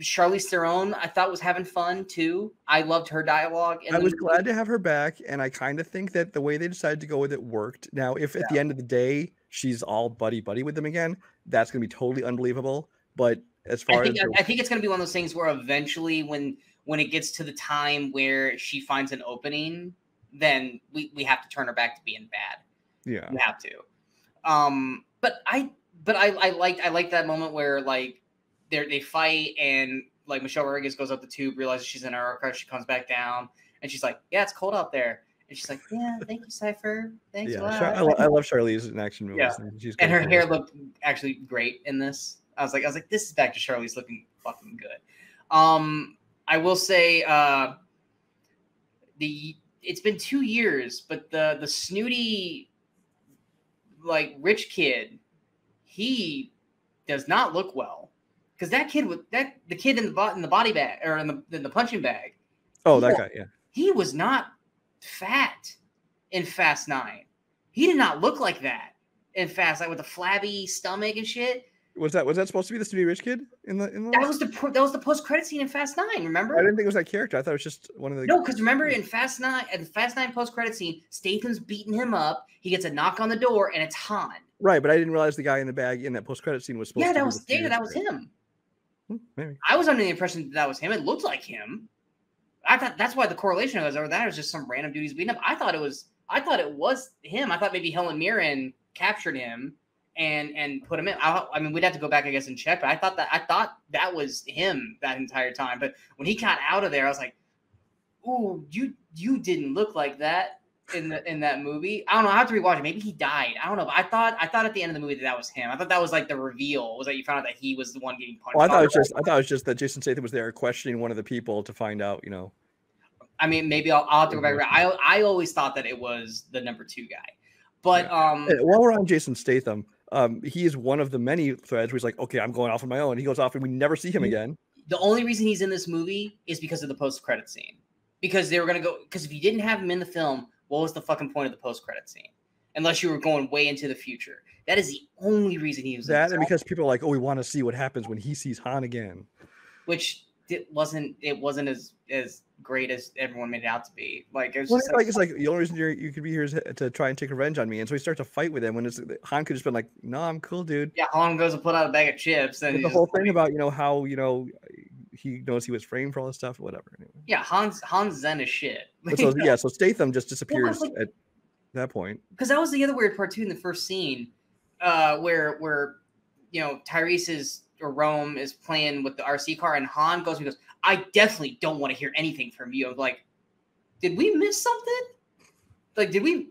Speaker 1: Charlize Theron, I thought was having fun too. I loved her dialogue.
Speaker 2: I was glad to have her back, and I kind of think that the way they decided to go with it worked. Now, if at the end of the day she's all buddy buddy with them again, that's gonna be totally unbelievable. But as far
Speaker 1: I think
Speaker 2: as
Speaker 1: I think it's going to be one of those things where eventually, when when it gets to the time where she finds an opening, then we we have to turn her back to being bad.
Speaker 2: yeah,
Speaker 1: We have to. Um, but I but I I liked I liked that moment where like they they fight and like Michelle Rodriguez goes up the tube, realizes she's in her car, she comes back down, and she's like, "Yeah, it's cold out there." And she's like, "Yeah, thank you, Cipher. Thanks a lot."
Speaker 2: Char- I, lo- I love Charlize in action movies.
Speaker 1: Yeah.
Speaker 2: and
Speaker 1: and her hair looked actually great in this. I was like, I was like, this is back to Charlize looking fucking good. Um, I will say, uh, the it's been two years, but the the snooty, like rich kid, he does not look well because that kid with that the kid in the bo- in the body bag or in the in the punching bag,
Speaker 2: Oh, that guy. Yeah,
Speaker 1: he was not fat in Fast Nine. He did not look like that in Fast, like with a flabby stomach and shit.
Speaker 2: Was that was that supposed to be the Stevie Rich kid in the in the?
Speaker 1: That was the that was the post credit scene in Fast Nine. Remember?
Speaker 2: I didn't think it was that character. I thought it was just one of the.
Speaker 1: No, because remember in Fast Nine, the Fast Nine post credit scene, Statham's beating him up. He gets a knock on the door, and it's Han.
Speaker 2: Right, but I didn't realize the guy in the bag in that post credit scene was supposed.
Speaker 1: Yeah,
Speaker 2: to
Speaker 1: that
Speaker 2: be
Speaker 1: was yeah, that was him.
Speaker 2: Hmm, Maybe.
Speaker 1: I was under the impression that, that was him. It looked like him. I thought that's why the correlation was over that. It was just some random dudes beating up. I thought it was. I thought it was him. I thought maybe Helen Mirren captured him and and put him in. I, I mean, we'd have to go back, I guess, and check. But I thought that I thought that was him that entire time. But when he got out of there, I was like, "Ooh, you you didn't look like that in the in that movie." I don't know. I have to rewatch it. Maybe he died. I don't know. But I thought I thought at the end of the movie that that was him. I thought that was like the reveal was that you found out that he was the one getting punched.
Speaker 2: Well, I thought it was just I thought it was just that Jason Statham was there questioning one of the people to find out, you know.
Speaker 1: I mean, maybe I'll, I'll have to go back. I I always thought that it was the number two guy, but um,
Speaker 2: Hey, While we're on Jason Statham, um, he is one of the many threads where he's like, okay, I'm going off on my own. He goes off and we never see him again.
Speaker 1: the only reason he's in this movie is because of the post credit scene. Because they were gonna go. Because if you didn't have him in the film, what was the fucking point of the post credit scene? Unless you were going way into the future. That is the only reason he was
Speaker 2: That and because people are like, oh, we want to see what happens when he sees Han again.
Speaker 1: which it wasn't. It wasn't as as great as everyone made it out to be. Like it was
Speaker 2: Well, it's like, it's like the only reason you're, you could be here is to try and take revenge on me, and so he starts to fight with him. When it's Han could just been like, "No, I'm cool, dude."
Speaker 1: yeah, Han goes and put out a bag of chips, and
Speaker 2: the whole thing about you know how you know he knows he was framed for all this stuff, whatever. Anyway.
Speaker 1: yeah, Han's Han's Zen as shit.
Speaker 2: So yeah, so Statham just disappears
Speaker 1: like-
Speaker 2: at that point.
Speaker 1: because that was the other weird part too in the first scene, uh, where where you know Tyrese is or Rome is playing with the RC car, and Han goes and goes, "I definitely don't want to hear anything from you." I'm like, did we miss something? Like, did we?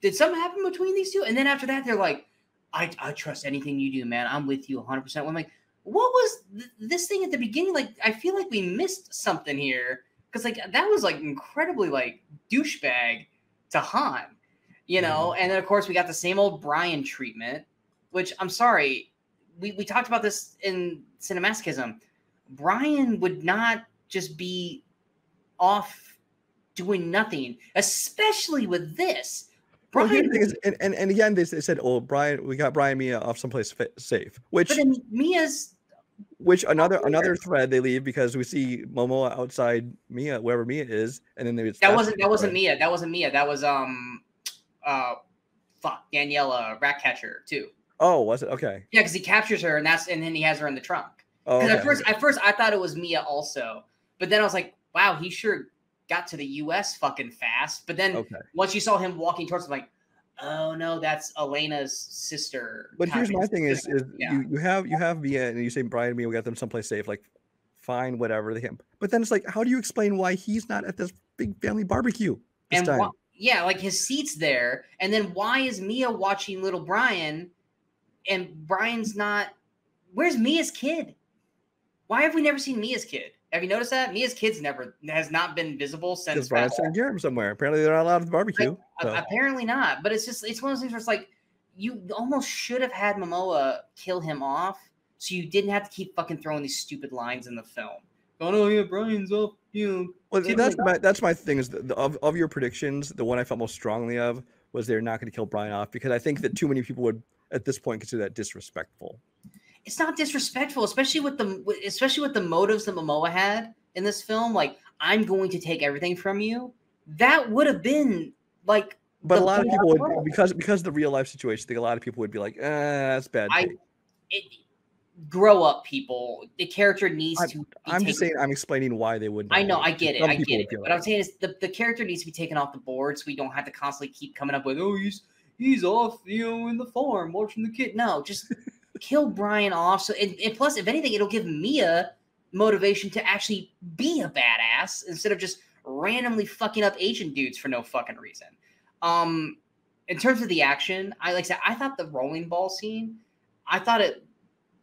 Speaker 1: Did something happen between these two? And then after that, they're like, "I I trust anything you do, man. I'm with you 100." percent I'm like, what was th- this thing at the beginning? Like, I feel like we missed something here because like that was like incredibly like douchebag to Han you know? Mm-hmm. And then of course we got the same old brian treatment which i'm sorry we, we talked about this in cinemasochism brian would not just be off doing nothing especially with this. Brian
Speaker 2: the thing is, and, and, and again, they, they said, "Oh, Brian, we got Brian Mia off someplace fa- safe," which
Speaker 1: but then mia's
Speaker 2: which another another thread they leave because we see Momoa outside Mia, wherever Mia is, and then they
Speaker 1: that wasn't that wasn't mia that wasn't mia that was um uh fuck daniela ratcatcher too
Speaker 2: Oh, was it okay?
Speaker 1: yeah because he captures her and that's and then he has her in the trunk
Speaker 2: Oh, okay.
Speaker 1: at first, at first, I thought it was Mia also, but then I was like, "Wow, he sure got to the U.S. fucking fast." But then
Speaker 2: okay.
Speaker 1: once you saw him walking towards, I'm like, "Oh no, that's Elena's sister."
Speaker 2: But here's my thing: is,
Speaker 1: sister."
Speaker 2: is
Speaker 1: yeah,
Speaker 2: you you have you have Mia, and you say Brian and Mia, we got them someplace safe. Like, fine, whatever. They can. But then it's like, how do you explain why he's not at this big family barbecue this
Speaker 1: and
Speaker 2: time?
Speaker 1: why, yeah, like his seat's there, and then why is Mia watching little Brian, and Brian's not? Where's Mia's kid? Why have we never seen Mia's kid? Have you noticed that Mia's kid's never has not been visible since
Speaker 2: Because Brian's
Speaker 1: Fast
Speaker 2: taking care of him somewhere. Apparently, they're not allowed at the barbecue.
Speaker 1: A-
Speaker 2: so-
Speaker 1: Apparently not, but it's just it's one of those things where it's like you almost should have had Momoa kill him off, so you didn't have to keep fucking throwing these stupid lines in the film. Oh no, yeah, Brian's up, you know.
Speaker 2: Well, that's my that's my thing is the, the, of of your predictions. The one I felt most strongly of was they're not going to kill Brian off because I think that too many people would at this point consider that disrespectful.
Speaker 1: It's not disrespectful, especially with the especially with the motives that Momoa had in this film. Like, I'm going to take everything from you. That would have been like
Speaker 2: But a lot of people would because because of the real life situation. I think a lot of people would be like, "Eh, that's bad."
Speaker 1: I. It, grow up, people. The character needs
Speaker 2: I'm-
Speaker 1: to.
Speaker 2: I'm just saying. I'm explaining why they wouldn't.
Speaker 1: I know, I get it, I get it. But
Speaker 2: like
Speaker 1: I'm saying is the, the character needs to be taken off the board so we don't have to constantly keep coming up with, oh, he's he's off, you know, in the farm watching the kid. No, just kill Brian off. So and, and plus, if anything, it'll give Mia motivation to actually be a badass instead of just randomly fucking up Asian dudes for no fucking reason. Um, in terms of the action, I like I said, I thought the rolling ball scene, I thought it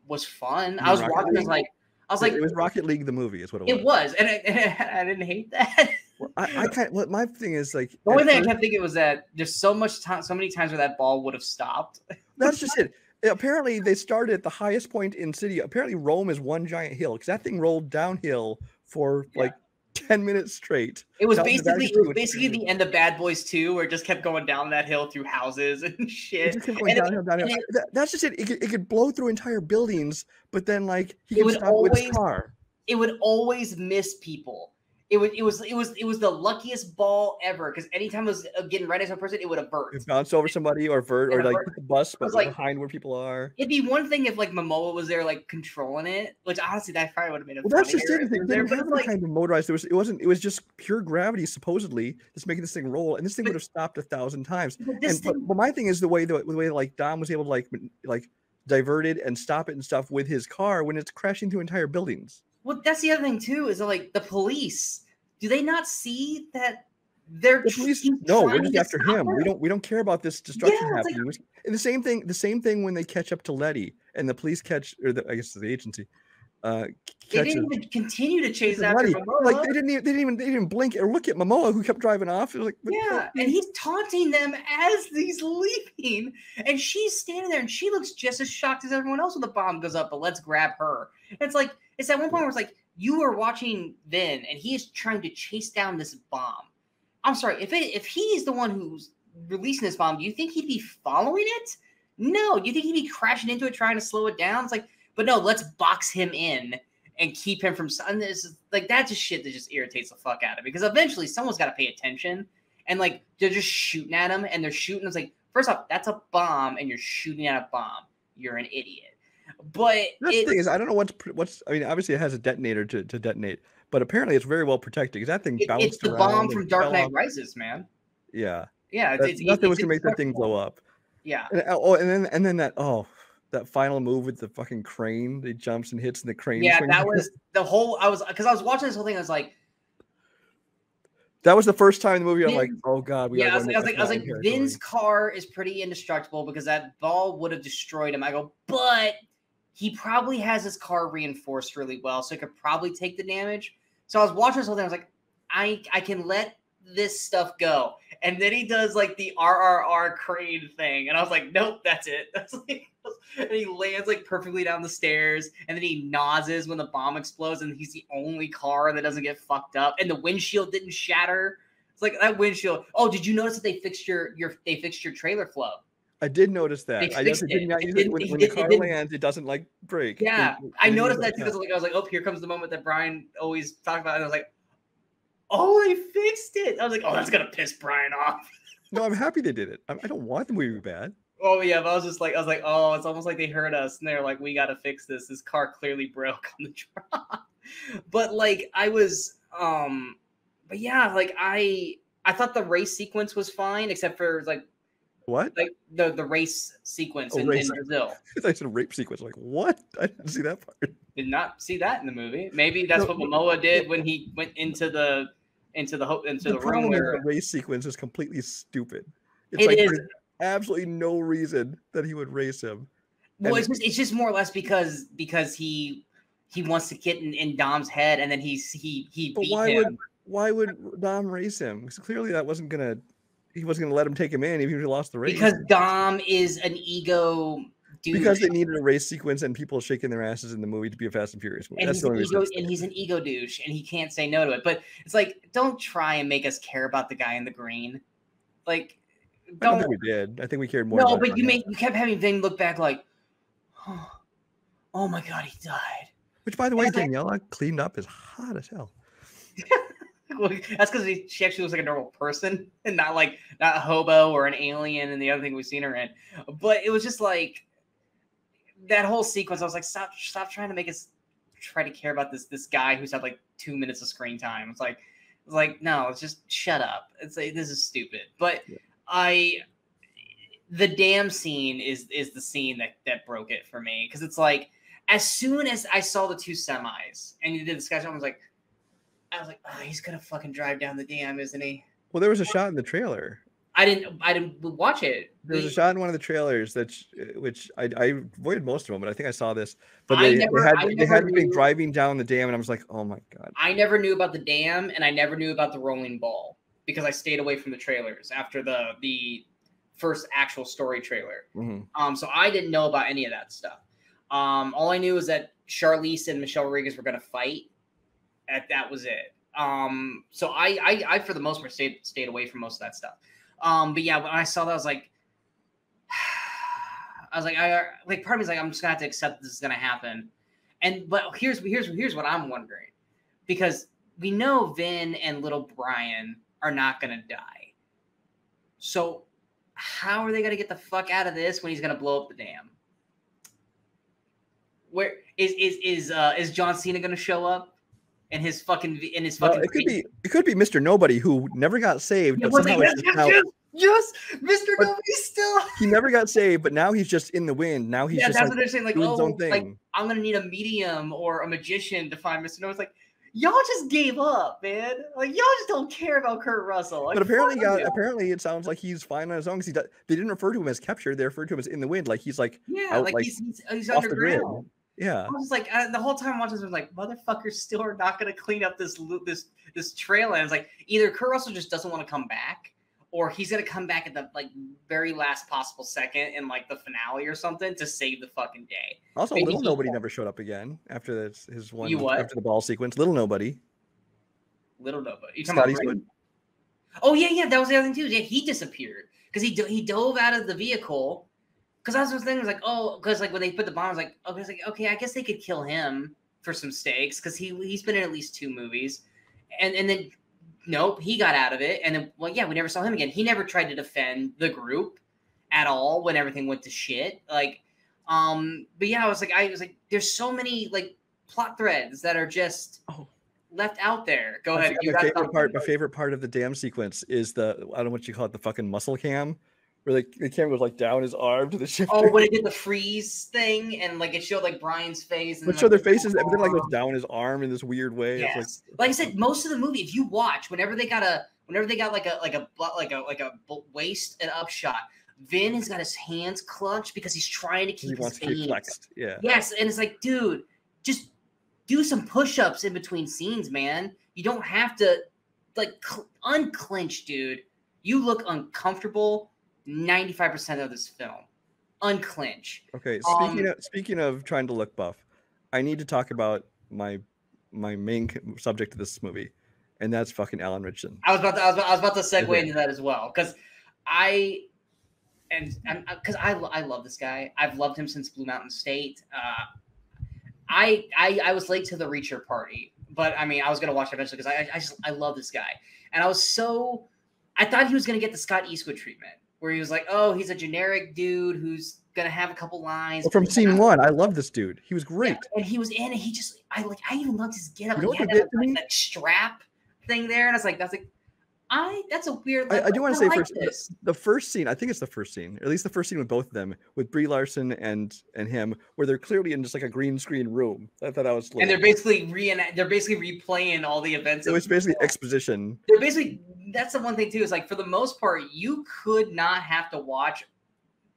Speaker 1: was fun. I was
Speaker 2: Rocket
Speaker 1: watching,
Speaker 2: League?
Speaker 1: like, I was like,
Speaker 2: it was Rocket League the movie is what it was.
Speaker 1: it was, and I, and I didn't hate that.
Speaker 2: Well, I, I kind of, well, my thing is like
Speaker 1: The only thing I
Speaker 2: first-
Speaker 1: kept thinking was that there's so much time, so many times where that ball would have stopped.
Speaker 2: that's just it. Apparently, they started at the highest point in city. Apparently, Rome is one giant hill because that thing rolled downhill for
Speaker 1: Yeah.
Speaker 2: like 10 minutes straight.
Speaker 1: It was basically it was basically the end of Bad Boys 2 where it just kept going down that hill through houses and shit. And it-
Speaker 2: downhill, downhill.
Speaker 1: and
Speaker 2: That- that's just it. It could, it could blow through entire buildings, but then like he
Speaker 1: It
Speaker 2: could
Speaker 1: would
Speaker 2: stop with his
Speaker 1: always-
Speaker 2: car.
Speaker 1: It would always miss people. It would it was it was it was the luckiest ball ever because anytime it was uh, getting right next to a person, it would avert.
Speaker 2: It bounced over somebody or vert or like
Speaker 1: vert.
Speaker 2: the bus, but
Speaker 1: was like-
Speaker 2: behind where people are.
Speaker 1: It'd be one thing if like Momoa was there like controlling it, which honestly that probably would have made it.
Speaker 2: Well, that's just it. They
Speaker 1: was
Speaker 2: didn't
Speaker 1: but
Speaker 2: have
Speaker 1: like,
Speaker 2: kind of motorized. It was. It wasn't. It was just pure gravity, supposedly, that's making this thing roll, and this thing
Speaker 1: But-
Speaker 2: would have stopped a thousand times.
Speaker 1: but
Speaker 2: and but,
Speaker 1: thing,
Speaker 2: but my thing is the way the, the way like Dom was able to like like divert it and stop it and stuff with his car when it's crashing through entire buildings.
Speaker 1: Well, that's the other thing too is like the police. Do they not see that they're
Speaker 2: The police, no, we're just after him. We don't we don't care about this destruction
Speaker 1: Yeah, it's like-
Speaker 2: and the same thing, the same thing when they catch up to Letty and the police catch, or the, I guess the agency, uh,
Speaker 1: They didn't even continue to chase after
Speaker 2: Letty.
Speaker 1: Momoa.
Speaker 2: Like they didn't, even, they didn't even, they didn't blink or look at Momoa who kept driving off. It was like,
Speaker 1: Yeah, and he's taunting them as he's leaving, and she's standing there, and she looks just as shocked as everyone else when the bomb goes up. But let's grab her. And it's like it's at one point where it's like you are watching Vin, and he is trying to chase down this bomb. I'm sorry if it, if he's the one who's releasing this bomb, do you think he'd be following it? No, do you think he'd be crashing into it trying to slow it down? It's like, but no, let's box him in and keep him from. And this is like that's just shit that just irritates the fuck out of me because eventually someone's got to pay attention and like they're just shooting at him and they're shooting. It's like first off, that's a bomb and you're shooting at a bomb. You're an idiot. But
Speaker 2: That's
Speaker 1: it,
Speaker 2: the thing is, I don't know what's what's. I mean, obviously it has a detonator to, to detonate, but apparently it's very well protected because that thing
Speaker 1: it-
Speaker 2: bounced
Speaker 1: it's the bomb from Dark Knight. Rises, man.
Speaker 2: Yeah,
Speaker 1: Yeah, it's, it's,
Speaker 2: nothing was gonna make that thing blow up.
Speaker 1: Yeah,
Speaker 2: And, uh, oh, and then and then that oh, that final move with the fucking crane. He jumps and hits, and the crane.
Speaker 1: yeah, that was the whole. I was because I was watching this whole thing. I was like,
Speaker 2: that was the first time in the movie. I'm like, oh god, we
Speaker 1: yeah, I was, like, I was like, I was like, Vin's car is pretty indestructible because that ball would have destroyed him. I go, but he probably has his car reinforced really well, so it could probably take the damage. So I was watching this whole thing. I was like, I I can let this stuff go. And then he does like the RRR crane thing, and I was like, nope, that's it. That's like, and he lands like perfectly down the stairs, and then he nauses when the bomb explodes, and he's the only car that doesn't get fucked up, and the windshield didn't shatter. It's like that windshield. Oh, did you notice that they fixed your your they fixed your trailer flow?
Speaker 2: I did notice that.
Speaker 1: They
Speaker 2: I just
Speaker 1: fixed
Speaker 2: did not
Speaker 1: It
Speaker 2: use it
Speaker 1: didn't-
Speaker 2: when,
Speaker 1: it
Speaker 2: when the
Speaker 1: didn't- it
Speaker 2: car lands. It doesn't like break.
Speaker 1: Yeah, I noticed that too because like I was like, oh, here comes the moment that Brian always talked about, and I was like, oh, they fixed it. I was like, oh, that's gonna piss Brian off.
Speaker 2: No, I'm happy they did it. I, I don't want the movie to be bad.
Speaker 1: Oh yeah, but I was just like, I was like, oh, it's almost like they heard us, and they're like, we gotta fix this. This car clearly broke on the drop. but like, I was, um, but yeah, like I, I thought the race sequence was fine, except for like,
Speaker 2: What?
Speaker 1: like the the race sequence
Speaker 2: Oh,
Speaker 1: in,
Speaker 2: race
Speaker 1: in Brazil.
Speaker 2: I said a rape sequence. Like what? I didn't see that part.
Speaker 1: Did not see that in the movie. Maybe that's
Speaker 2: No,
Speaker 1: what Momoa did when he went into the into the into
Speaker 2: the
Speaker 1: the, room where
Speaker 2: the race sequence is completely stupid. It's
Speaker 1: It
Speaker 2: like
Speaker 1: is.
Speaker 2: absolutely no reason that he would race him.
Speaker 1: Well,
Speaker 2: And-
Speaker 1: it's just, it's just more or less because because he he wants to get in, in Dom's head, and then he's he he
Speaker 2: But why
Speaker 1: him.
Speaker 2: would why would Dom race him? Because clearly that wasn't gonna he wasn't gonna let him take him in even if he lost the race.
Speaker 1: because Dom is an ego dude.
Speaker 2: because they needed a race sequence and people shaking their asses in the movie to be a Fast and Furious movie.
Speaker 1: and
Speaker 2: That's
Speaker 1: he's an ego and he's an ego douche, and he can't say no to it. But it's like, don't try and make us care about the guy in the green. Like,
Speaker 2: I don't
Speaker 1: don't.
Speaker 2: think we did. I think we cared more.
Speaker 1: No,
Speaker 2: about
Speaker 1: but you made you kept having Vin look back like, oh, oh my god, he died.
Speaker 2: Which, by the way,
Speaker 1: I-
Speaker 2: Daniela cleaned up is hot as hell.
Speaker 1: That's because she actually looks like a normal person and not like not a hobo or an alien and the other thing we've seen her in. But it was just like that whole sequence. I was like, stop, stop trying to make us try to care about this this guy who's had like two minutes of screen time. It's like, it's like no, it's just shut up. It's like this is stupid. But
Speaker 2: Yeah.
Speaker 1: I, the damn scene is is the scene that that broke it for me because it's like as soon as I saw the two semis and you did the discussion, I was like. I was like, oh, he's gonna fucking drive down the dam, isn't he?
Speaker 2: Well, there was a shot in the trailer.
Speaker 1: I didn't, I didn't watch it.
Speaker 2: There was a shot in one of the trailers that, uh, which I, I avoided most of them, but I think I saw this. But they,
Speaker 1: never-
Speaker 2: they had they had
Speaker 1: knew-
Speaker 2: driving down the dam, and I was like, oh my god.
Speaker 1: I never knew about the dam, and I never knew about the rolling ball because I stayed away from the trailers after the the first actual story trailer.
Speaker 2: Mhm.
Speaker 1: Um, so I didn't know about any of that stuff. Um, all I knew was that Charlize and Michelle Rodriguez were gonna fight. And that was it. Um, so I, I, I for the most part stayed stayed away from most of that stuff. Um, but yeah, when I saw that, I was like, I was like, I like part of me is like, I'm just gonna have to accept this is gonna happen. And but here's here's here's what I'm wondering, because we know Vin and little Brian are not gonna die. So how are they gonna get the fuck out of this when he's gonna blow up the dam? Where is is is uh is John Cena gonna show up in his fucking in his
Speaker 2: Well,
Speaker 1: fucking?
Speaker 2: it could be it could be Mr. Nobody who never got saved, but somehow
Speaker 1: yes,
Speaker 2: it's
Speaker 1: yes,
Speaker 2: just now-
Speaker 1: yes, Mr.
Speaker 2: But-
Speaker 1: Nobody still.
Speaker 2: he never got saved, but now he's just in the wind. Now he's
Speaker 1: yeah,
Speaker 2: just
Speaker 1: that's
Speaker 2: like
Speaker 1: what they're saying. Like, oh, like I'm gonna need a medium or a magician to find Mr. No. It's like y'all just gave up, man. Like y'all just don't care about Kurt Russell. Like,
Speaker 2: but apparently, apparently, it sounds like he's fine on his own. 'cause he does, they didn't refer to him as captured; they referred to him as in the wind. Like he's like
Speaker 1: yeah,
Speaker 2: out,
Speaker 1: like, he's he's, he's
Speaker 2: off the grid. Yeah,
Speaker 1: I was like, uh, the whole time watching this, I was like, motherfuckers still are not gonna clean up this this this trail. And it's like either Kurt Russell just doesn't want to come back, or he's gonna come back at the like very last possible second in like the finale or something to save the fucking day.
Speaker 2: Also, little nobody never showed up again after this, his one after the ball sequence. Little nobody,
Speaker 1: Little nobody. You
Speaker 2: Scott Eastwood.
Speaker 1: Oh yeah, yeah, that was the other thing too. Yeah, he disappeared because he do- he dove out of the vehicle. Because I was just thinking, like, oh, because like when they put the bomb, I was like, okay, I was like, okay, I guess they could kill him for some stakes because he he's been in at least two movies, and and then nope, he got out of it, and then well, yeah, we never saw him again. He never tried to defend the group at all when everything went to shit. Like, um, but yeah, I was like, I was like, there's so many like plot threads that are just
Speaker 2: Oh.
Speaker 1: left out there. Go ahead.
Speaker 2: my favorite
Speaker 1: something?
Speaker 2: part, my favorite part of the dam sequence is the I don't know what you call it, the fucking muscle cam, where like the camera goes like down his arm to the shifter.
Speaker 1: Oh, when it did the freeze thing and like it showed like Brian's face and
Speaker 2: But
Speaker 1: then,
Speaker 2: show their faces, but then like goes down his arm in this weird way. It's like
Speaker 1: Yes. Like, I said, most of the movie, if you watch, whenever they got a, whenever they got like a like a like a like a waist and up shot, Vin has got his hands clutched because he's trying to
Speaker 2: he
Speaker 1: keep
Speaker 2: wants
Speaker 1: his aims.
Speaker 2: flexed. Yeah.
Speaker 1: Yes, and it's like, dude, just do some push-ups in between scenes, man. You don't have to like cl- unclench, dude. You look uncomfortable 95% of this film. Unclench.
Speaker 2: Okay. Speaking
Speaker 1: Um,
Speaker 2: of speaking of trying to look buff, I need to talk about my my main subject of this movie, and that's fucking Alan Ritchson.
Speaker 1: I was about to, I was, about- I was about to segue into that as well because I and because I I love this guy. I've loved him since Blue Mountain State. Uh, I, I I was late to the Reacher party, but I mean I was gonna watch it eventually because I I just I love this guy, and I was so I thought he was gonna get the Scott Eastwood treatment where he was like, oh, he's a generic dude who's gonna have a couple lines
Speaker 2: Well, from scene
Speaker 1: not-
Speaker 2: one, I love this dude. He was great.
Speaker 1: yeah, and he was in it. He just, I like, I even loved his get up.
Speaker 2: You know
Speaker 1: he had that, like, that strap thing there, and I was like, that's like, I, that's a weird.
Speaker 2: I-
Speaker 1: Like,
Speaker 2: I do wanna say
Speaker 1: like
Speaker 2: first-
Speaker 1: this.
Speaker 2: The first scene, I think it's the first scene, or at least the first scene with both of them, with Brie Larson and and him, where they're clearly in just like a green screen room. I thought that was.
Speaker 1: and they're basically reenact. They're basically replaying all the events.
Speaker 2: It
Speaker 1: of
Speaker 2: was basically
Speaker 1: film.
Speaker 2: exposition.
Speaker 1: They're basically. That's the one thing too. Is like for the most part, you could not have to watch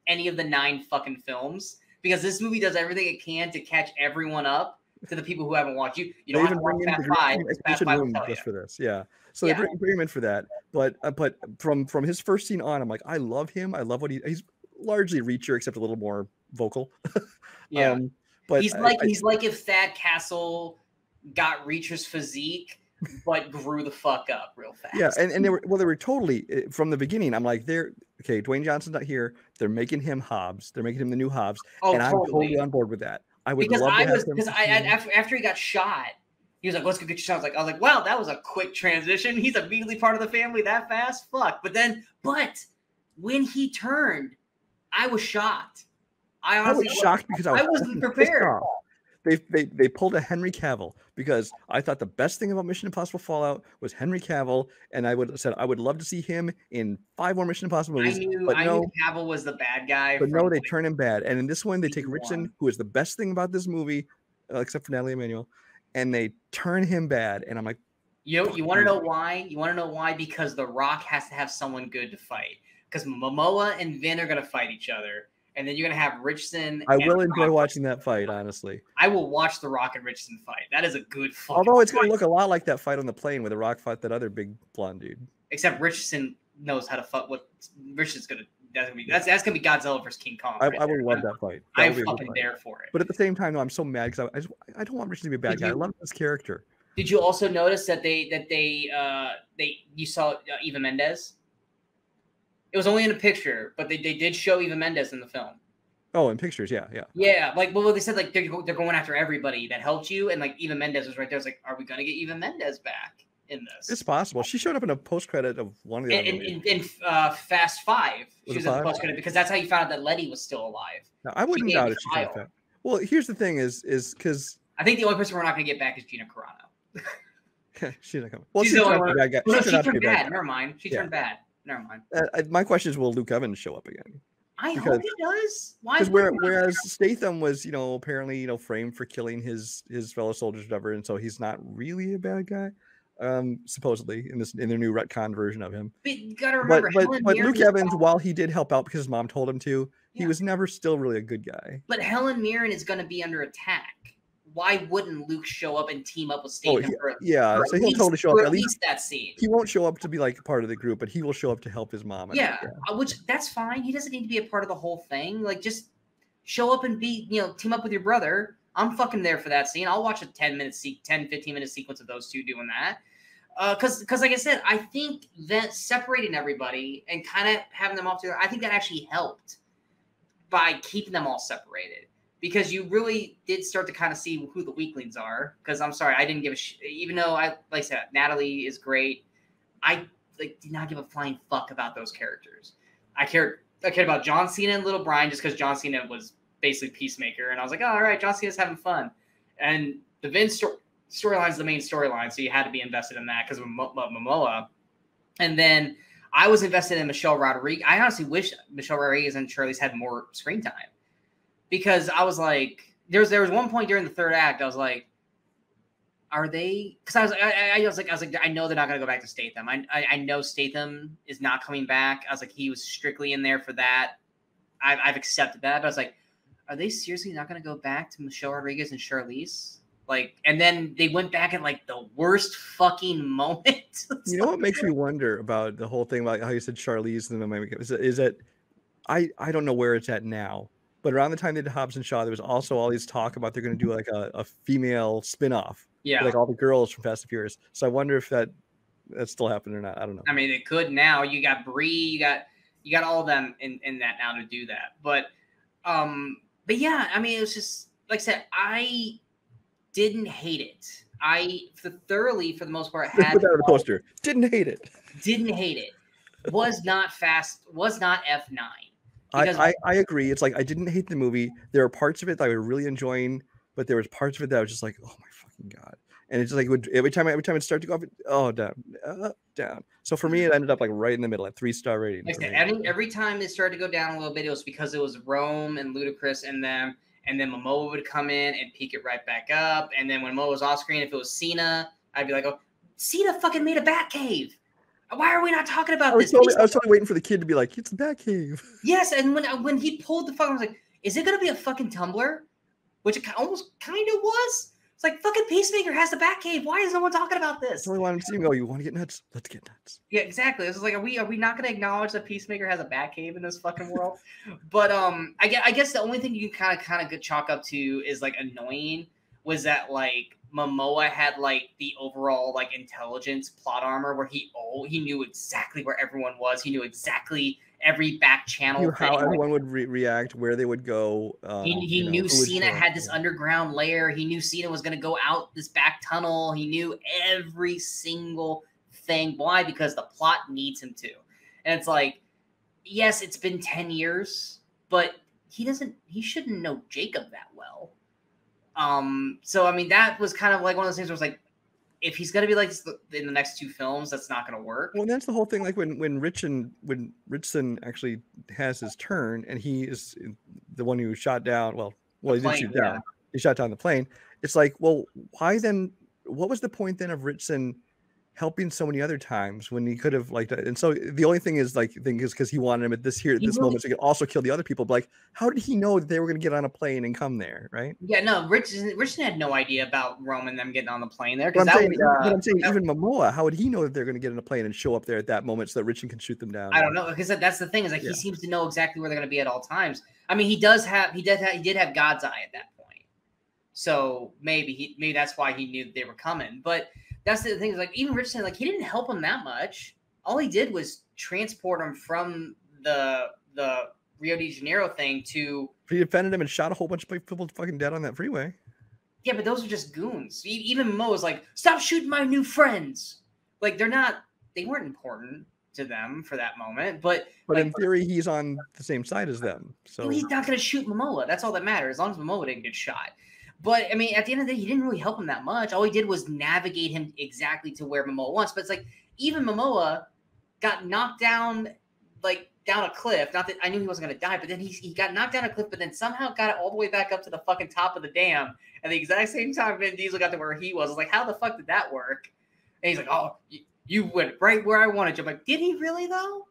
Speaker 1: any of the nine fucking films because this movie does everything it can to catch everyone up to the people who haven't watched. You, you don't have to watch Fast Five.
Speaker 2: screen
Speaker 1: Fast Five will tell you.
Speaker 2: just for this. Yeah. So
Speaker 1: Yeah.
Speaker 2: they bring, bring him in for that. But uh, but from from his first scene on, I'm like, I love him. I love what he he's largely Reacher, except a little more vocal.
Speaker 1: Yeah.
Speaker 2: Um, but
Speaker 1: he's
Speaker 2: I-
Speaker 1: like
Speaker 2: I-
Speaker 1: he's like if Thad Castle got Reacher's physique, but grew the fuck up real fast.
Speaker 2: Yeah, and, and they were well, they were totally eh, from the beginning. I'm like, they're okay. Dwayne Johnson's not here. They're making him Hobbs. They're making him the new Hobbs,
Speaker 1: oh,
Speaker 2: and I'm
Speaker 1: totally.
Speaker 2: totally on board with that. I would
Speaker 1: because
Speaker 2: love
Speaker 1: I was because I, I after after he got shot, he was like, "Let's go get your shot." I was like, I was like, "Wow, that was a quick transition." He's immediately part of the family that fast. Fuck. But then, but when he turned, I was shocked. I
Speaker 2: I was shocked because I, was
Speaker 1: I wasn't prepared.
Speaker 2: They, they they pulled a Henry Cavill because I thought the best thing about Mission Impossible Fallout was Henry Cavill, and I would have said I would love to see him in five more Mission Impossible
Speaker 1: I
Speaker 2: movies.
Speaker 1: knew
Speaker 2: but
Speaker 1: I
Speaker 2: no,
Speaker 1: knew Cavill was the bad guy.
Speaker 2: but no, they
Speaker 1: like,
Speaker 2: turn him bad. And in this one, they take
Speaker 1: Ritchson,
Speaker 2: who is the best thing about this movie, uh, except for Nathalie Emmanuel, and they turn him bad. And I'm like,
Speaker 1: You know, you want to know why? You want to know why? Because The Rock has to have someone good to fight. Because Momoa and Vin are gonna fight each other, and then you're gonna have Ritchson.
Speaker 2: I will enjoy
Speaker 1: Rock.
Speaker 2: watching that fight, honestly.
Speaker 1: I will watch The Rock and Ritchson fight. That is a good fight.
Speaker 2: Although it's going to look a lot like that fight on the plane where the Rock fought that other big blonde dude.
Speaker 1: Except Ritchson knows how to fight. What Ritchson's gonna. That's gonna be. That's that's gonna be Godzilla versus King Kong.
Speaker 2: I,
Speaker 1: right
Speaker 2: I would
Speaker 1: there.
Speaker 2: love that fight. That
Speaker 1: I'm
Speaker 2: would be a good
Speaker 1: fucking
Speaker 2: fight.
Speaker 1: there for it.
Speaker 2: But at the same time, though, I'm so mad because I, I just I don't want Richard to be a bad
Speaker 1: Did
Speaker 2: guy. I love this character.
Speaker 1: Did you also notice that they that they uh they you saw uh, Eva Mendes? It was only in a picture, but they, they did show Eva Mendes in the film.
Speaker 2: Oh, in pictures, yeah, yeah.
Speaker 1: Yeah, like well, they said like they're they're going after everybody that helped you, and like Eva Mendes was right there. I was like, are we gonna get Eva Mendes back in this?
Speaker 2: It's possible. She showed up in a post credit of one of the other
Speaker 1: in, in, in, uh, Fast Five,
Speaker 2: Was
Speaker 1: she
Speaker 2: it
Speaker 1: was in the post credit because that's how you found out that Letty was still alive.
Speaker 2: Now, I wouldn't doubt if she
Speaker 1: Kyle.
Speaker 2: back. Well, here's the thing: is is because
Speaker 1: I think the only person we're not gonna get back is Gina Carano.
Speaker 2: she's not coming. Well,
Speaker 1: She's
Speaker 2: she
Speaker 1: the only
Speaker 2: to bad guy.
Speaker 1: Well, no,
Speaker 2: She
Speaker 1: she
Speaker 2: turned out to be
Speaker 1: turned
Speaker 2: bad
Speaker 1: bad. Never mind. She
Speaker 2: Yeah.
Speaker 1: turned bad. Never mind.
Speaker 2: Uh, uh, my question is, will Luke Evans show up again?
Speaker 1: I
Speaker 2: Because-
Speaker 1: hope he does. Why?
Speaker 2: Because where, whereas Statham was, you know, apparently, you know, framed for killing his his fellow soldiers, whatever, and so he's not really a bad guy, um, supposedly in this in their new retcon version of him.
Speaker 1: But you gotta
Speaker 2: But
Speaker 1: remember,
Speaker 2: but,
Speaker 1: Helen
Speaker 2: but Luke Evans,
Speaker 1: gonna-
Speaker 2: while he did help out because his mom told him to, he was never still really a good guy.
Speaker 1: But Helen Mirren is going to be under attack. Why wouldn't Luke show up and team up with
Speaker 2: Oh,
Speaker 1: Statham
Speaker 2: he-
Speaker 1: for,
Speaker 2: yeah, so he'll
Speaker 1: least-
Speaker 2: totally show up.
Speaker 1: at
Speaker 2: least
Speaker 1: that scene?
Speaker 2: he won't show up to be like part of the group, but he will show up to help his mom. Think,
Speaker 1: Yeah, uh, which that's fine. He doesn't need to be a part of the whole thing. Like, just show up and be, you know, team up with your brother. I'm fucking there for that scene. I'll watch a 10 minute, se- 10, 15 minute sequence of those two doing that. Uh, because, because like I said, I think that separating everybody and kind of having them off together, I think that actually helped by keeping them all separated. Because you really did start to kind of see who the weaklings are. Because I'm sorry, I didn't give a sh- even though I like I said Natalie is great. I like did not give a flying fuck about those characters. I cared I cared about John Cena and Little Brian just because John Cena was basically Peacemaker, and I was like, oh, all right, John Cena's having fun. And the Vince sto- storyline is the main storyline, so you had to be invested in that because of Mo- Mo- Momoa. And then I was invested in Michelle Rodriguez. I honestly wish Michelle Rodriguez and Charlize had more screen time because I was like, there was there was one point during the third act, I was like, are they? Because I was I, I was like I was like I know they're not gonna go back to Statham. I, I I know Statham is not coming back. I was like he was strictly in there for that. I've I've accepted that. But I was like, are they seriously not gonna go back to Michelle Rodriguez and Charlize? Like, and then they went back at like the worst fucking moment.
Speaker 2: You know what makes me wonder about the whole thing about how you said Charlize and the is, that- is that I I don't know where it's at now, but around the time they did Hobbs and Shaw, there was also all these talk about they're going to do like a, a female spin-off,
Speaker 1: yeah.
Speaker 2: like all the girls from Fast and Furious. So I wonder if that that's still happening or not. I don't know.
Speaker 1: I mean, it could now. You got Brie, you got you got all of them in in that now to do that. But um, but yeah, I mean, it was just like I said, I didn't hate it. I for thoroughly for the most part had
Speaker 2: put that on the poster. Didn't hate it.
Speaker 1: didn't hate it. Was not fast. Was not F nine.
Speaker 2: I, I I agree. It's like I didn't hate the movie. There are parts of it that I was really enjoying, but there was parts of it that I was just like, oh my fucking god. And it's just like it would every time every time it started to go up, oh down, up, down. So for me, it ended up like right in the middle, at three star rating.
Speaker 1: Like I
Speaker 2: for
Speaker 1: said,
Speaker 2: me.
Speaker 1: every, every time it started to go down a little bit, it was because it was Rome and Ludacris and them, and then Momoa would come in and peak it right back up. And then when Momoa was off screen, if it was Cena, I'd be like, "Oh, Cena fucking made a bat cave. Why are we not talking about
Speaker 2: I was,
Speaker 1: this?"
Speaker 2: totally, I was totally waiting for the kid to be like, it's a Batcave.
Speaker 1: yes, and when when he pulled the fucking, I was like, "Is it gonna be a fucking Tumbler?" Which it almost kind of was. It's like fucking Peacemaker has the bat cave. Why is no one talking about this?
Speaker 2: So I wanted to go, you want to get nuts? Let's get nuts.
Speaker 1: Yeah, exactly. This is like, are we are we not going to acknowledge that Peacemaker has a bat cave in this fucking world? but um, I guess I guess the only thing you can kind of kind of chalk up to is like annoying was that like Momoa had like the overall like intelligence plot armor where he oh he knew exactly where everyone was. He knew exactly every back channel.
Speaker 2: Knew how everyone would re- react, where they would go. Um,
Speaker 1: he, he
Speaker 2: you know,
Speaker 1: knew Cena had this underground layer. He knew Cena was going to go out this back tunnel. He knew every single thing. Why? Because the plot needs him to. And it's like, yes, it's been 10 years, but he doesn't, he shouldn't know Jacob that well. Um, so I mean, that was kind of like one of those things where it's like, if he's gonna be like in the next two films, that's not gonna work.
Speaker 2: Well, that's the whole thing. Like when when Rich and when Ritchson actually has his turn, and he is the one who shot down. Well, well, he didn't
Speaker 1: plane,
Speaker 2: shoot
Speaker 1: yeah.
Speaker 2: down. He shot down the plane. It's like, well, why then? What was the point then of Ritchson helping so many other times when he could have like? And so the only thing is like thing is because he wanted him at this here at this
Speaker 1: really-
Speaker 2: moment so he could also kill the other people. But like, how did he know that they were going to get on a plane and come there? Right.
Speaker 1: Yeah, no, Rich Ritchson had no idea about Rome and them getting on the plane there because
Speaker 2: I'm
Speaker 1: that
Speaker 2: saying,
Speaker 1: was, uh,
Speaker 2: I'm saying even Momoa, how would he know that they're going to get in a plane and show up there at that moment so that Richard can shoot them down?
Speaker 1: I don't know because that's the thing is like
Speaker 2: Yeah.
Speaker 1: he seems to know exactly where they're going to be at all times. I mean, he does have he did have, he did have God's eye at that point. So maybe he maybe that's why he knew they were coming. But that's the thing is like even Ritchson, like he didn't help him that much. All he did was transport him from the the Rio de Janeiro thing to
Speaker 2: He defended him and shot a whole bunch of people fucking dead on that freeway.
Speaker 1: yeah, but those are just goons. Even Mo was like, "Stop shooting my new friends." Like they're not, they weren't important to them for that moment. But
Speaker 2: But
Speaker 1: like,
Speaker 2: in theory, he's on the same side as them. So
Speaker 1: he's not going to shoot Momoa. That's all that matters, as long as Momoa didn't get shot. But I mean, at the end of the day, he didn't really help him that much. All he did was navigate him exactly to where Momoa wants. But it's like even Momoa got knocked down, like down a cliff. Not that I knew he wasn't going to die, but then he he got knocked down a cliff, but then somehow got it all the way back up to the fucking top of the dam. At the exact same time, Vin Diesel got to where he was. I was like, how the fuck did that work? And he's like, oh, you, went right where I wanted you. I'm like, did he really though?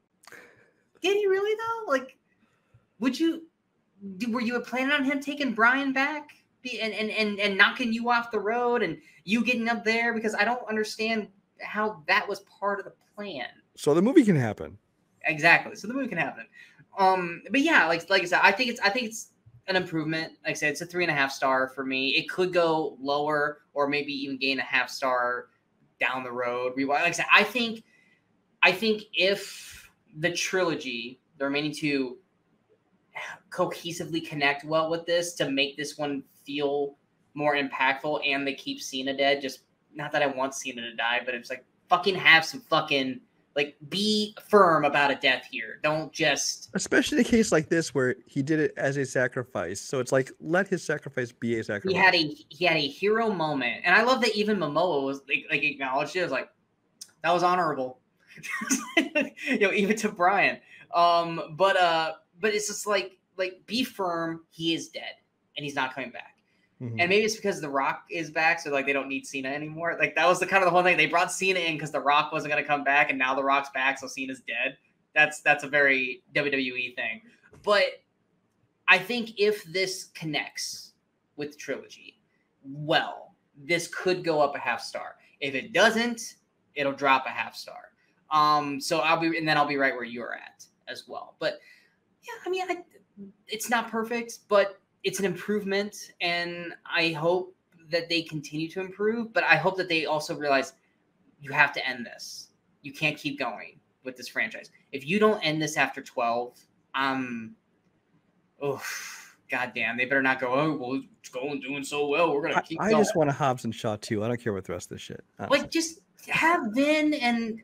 Speaker 1: Did he really though? Like, would you? Were you planning on him taking Brian back Be- and and and and knocking you off the road and you getting up there? Because I don't understand how that was part of the plan.
Speaker 2: so the movie can happen.
Speaker 1: Exactly. So the movie can happen. Um, but yeah, like like I said, I think it's I think it's an improvement. Like I said, it's a three and a half star for me. It could go lower or maybe even gain a half star down the road. Rewatch. Like I said, I think I think if the trilogy, the remaining two, cohesively connect well with this to make this one feel more impactful and they keep Cena dead, just not that I want Cena to die, but it's like fucking have some fucking like be firm about a death here. Don't just
Speaker 2: Especially in a case like this where he did it as a sacrifice. So it's like let his sacrifice be a sacrifice.
Speaker 1: he had a he had a hero moment, and I love that even Momoa was like, like acknowledged it. It was like that was honorable, you know, even to Brian. Um, but uh, but it's just like like be firm. He is dead, and he's not coming back.
Speaker 2: Mhm.
Speaker 1: And maybe it's because The Rock is back, so like they don't need Cena anymore. Like that was the kind of the whole thing. They brought Cena in because The Rock wasn't going to come back, and now The Rock's back, so Cena's dead. That's that's a very WWE thing. But I think if this connects with the trilogy, well, this could go up a half star. If it doesn't, it'll drop a half star. Um, so I'll be, and then I'll be right where you're at as well. But yeah, I mean, I, it's not perfect, but it's an improvement, and I hope that they continue to improve. But I hope that they also realize you have to end this. You can't keep going with this franchise. If you don't end this after twelve, um, oh, goddamn, they better not go. Oh, well, it's going doing so well. We're gonna keep
Speaker 2: I
Speaker 1: going.
Speaker 2: just want a Hobbs and Shaw too. I don't care what the rest of this shit. honestly.
Speaker 1: like just have Vin and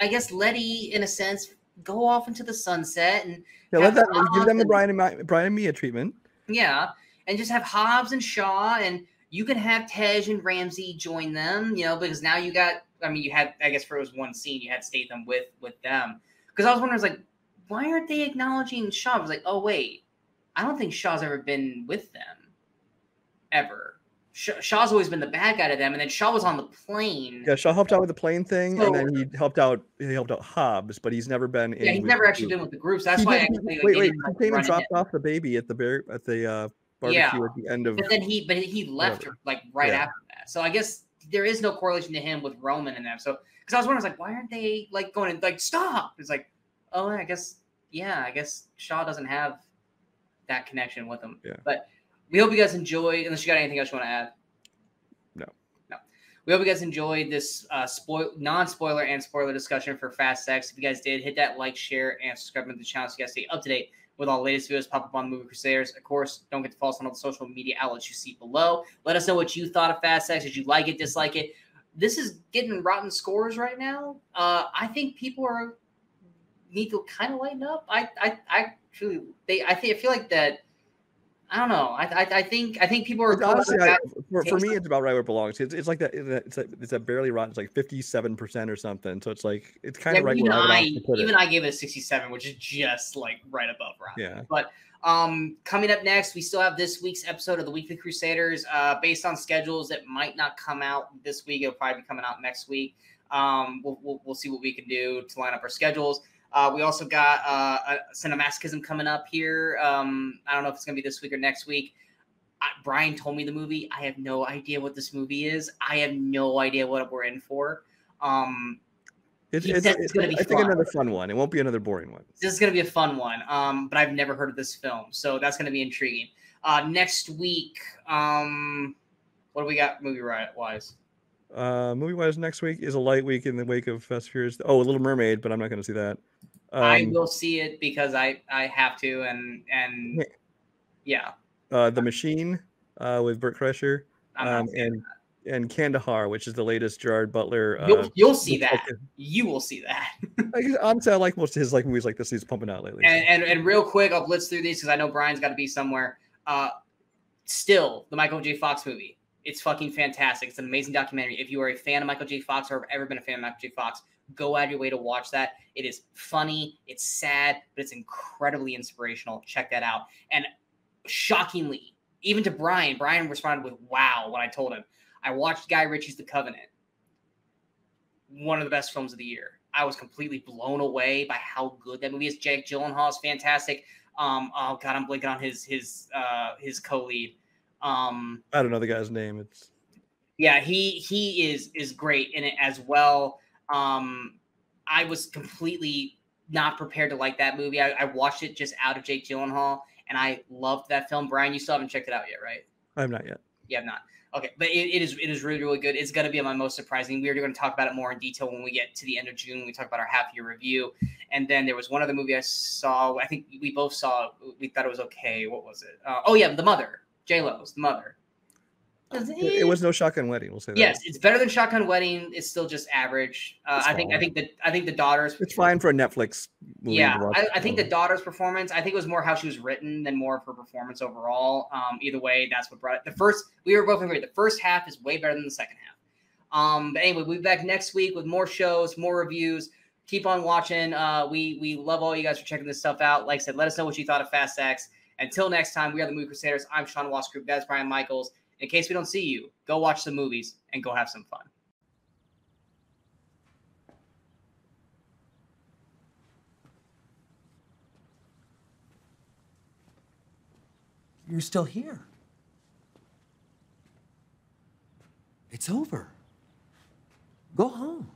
Speaker 1: I guess Letty, in a sense, go off into the sunset and
Speaker 2: yeah, let that give them the Brian and Brian and Mia treatment.
Speaker 1: Yeah, and just have Hobbs and Shaw, and you can have Tej and Ramsey join them. You know, because now you got. I mean, you had. I guess for it was one scene, you had Statham with with them. Because I was wondering, I was like, why aren't they acknowledging Shaw? I was like, oh wait, I don't think Shaw's ever been with them, ever. Sh- Shaw's always been the bad guy to them, and then Shaw was on the plane.
Speaker 2: Yeah, Shaw helped out with the plane thing,
Speaker 1: So-
Speaker 2: and then he helped out. He helped out Hobbs, but he's never been.
Speaker 1: Yeah,
Speaker 2: in
Speaker 1: he's never actually been with the groups. That's
Speaker 2: He
Speaker 1: why.
Speaker 2: did-
Speaker 1: I actually,
Speaker 2: wait,
Speaker 1: they
Speaker 2: wait. He came and dropped off the baby at the bar- at the uh, barbecue
Speaker 1: Yeah.
Speaker 2: at the end of.
Speaker 1: But then he, but he left
Speaker 2: Whatever.
Speaker 1: like right
Speaker 2: Yeah.
Speaker 1: after that. So I guess there is no correlation to him with Roman and them. So because I was wondering, I was like, why aren't they like going and like stop? It's like, oh, I guess, yeah, I guess Shaw doesn't have that connection with them.
Speaker 2: Yeah.
Speaker 1: But we hope you guys enjoyed. Unless you got anything else you want to add.
Speaker 2: No.
Speaker 1: No. We hope you guys enjoyed this uh, spoil non-spoiler and spoiler discussion for Fast X. If you guys did, hit that like, share, and subscribe to the channel so you guys stay up to date with all the latest videos pop up on Movie Crusaders. Of course, don't get to follow us on all the social media outlets you see below. Let us know what you thought of Fast X. Did you like it, dislike it? This is getting rotten scores right now. Uh, I think people are need to kind of lighten up. I, I, I truly, they, I think, I feel like that. I don't know. I, I, I think, I think people are
Speaker 2: honestly, I, for, for me, it's about right where it belongs. It's, it's like that. It's like it's a barely rotten. It's like fifty-seven percent or something. So it's like it's kind
Speaker 1: Yeah,
Speaker 2: of right
Speaker 1: even
Speaker 2: where I would
Speaker 1: I,
Speaker 2: put
Speaker 1: even
Speaker 2: it.
Speaker 1: I gave it a 67, which is just like right above rotten.
Speaker 2: Yeah.
Speaker 1: But um, coming up next, we still have this week's episode of the Weekly Crusaders. Uh, based on schedules, it might not come out this week. It'll probably be coming out next week. Um, we'll, we'll, we'll see what we can do to line up our schedules. Uh, we also got uh, a Cinemasochism coming up here. Um, I don't know if it's going to be this week or next week. I, Brian told me the movie. I have no idea what this movie is. I have no idea what we're in for. Um,
Speaker 2: It's,
Speaker 1: he
Speaker 2: it's,
Speaker 1: it's
Speaker 2: it's,
Speaker 1: gonna be
Speaker 2: I think another fun one. It won't be another boring one.
Speaker 1: this is going to be a fun one. Um, but I've never heard of this film, so that's going to be intriguing. Uh, next week, um, what do we got movie wise?
Speaker 2: Uh, movie wise, next week is a light week in the wake of Fast Furious. Oh, a Little Mermaid, but I'm not going to see that.
Speaker 1: Um, I will see it because I I have to, and and yeah.
Speaker 2: Uh, the Machine, uh, with Bert Kreischer, um, and and Kandahar, which is the latest Gerard Butler.
Speaker 1: Uh, you'll, you'll see that. You will see that.
Speaker 2: I honestly, I like most of his like movies like this. He's pumping out lately.
Speaker 1: And, and, and real quick, I'll blitz through these because I know Brian's got to be somewhere. Uh, still, the Michael J. Fox movie. It's fucking fantastic. It's an amazing documentary. If you are a fan of Michael J. Fox or have ever been a fan of Michael J. Fox, go out of your way to watch that. It is funny, it's sad, but it's incredibly inspirational. Check that out. And shockingly, even to Brian, Brian responded with "Wow" when I told him I watched Guy Ritchie's The Covenant, one of the best films of the year. I was completely blown away by how good that movie is. Jake Gyllenhaal is fantastic. Um, oh god, I'm blinking on his his uh, his co-lead. Um,
Speaker 2: I don't know the guy's name. It's
Speaker 1: yeah, he he is is great in it as well. Um, I was completely not prepared to like that movie. I, I watched it just out of Jake Gyllenhaal, and I loved that film. Brian, you still haven't checked it out yet, right?
Speaker 2: I have not yet.
Speaker 1: You have not. Okay, but it, it is it is really really good. It's going to be my most surprising. We are going to talk about it more in detail when we get to the end of June. We talk about our half year review, and then there was one other movie I saw. I think we both saw. We thought it was okay. What was it? Uh, oh yeah, The Mother. J Lo's The Mother.
Speaker 2: It, it was no shotgun wedding. We'll say that.
Speaker 1: Yes, it's better than shotgun wedding. It's still just average. Uh, I think. I think that. I think the daughter's.
Speaker 2: It's fine for a Netflix.
Speaker 1: yeah, I, I, think the daughter's performance. I think it was more how she was written than more of her performance overall. Um, either way, that's what brought it. The first, we were both agree. The first half is way better than the second half. Um, but anyway, we'll be back next week with more shows, more reviews. Keep on watching. Uh, we we love all you guys for checking this stuff out. Like I said, let us know what you thought of Fast X. Until next time, we are the Movie Crusaders. I'm Sean Wasserkrug. That's Brian Michaels. In case we don't see you, go watch some movies and go have some fun.
Speaker 3: You're still here. It's over. Go home.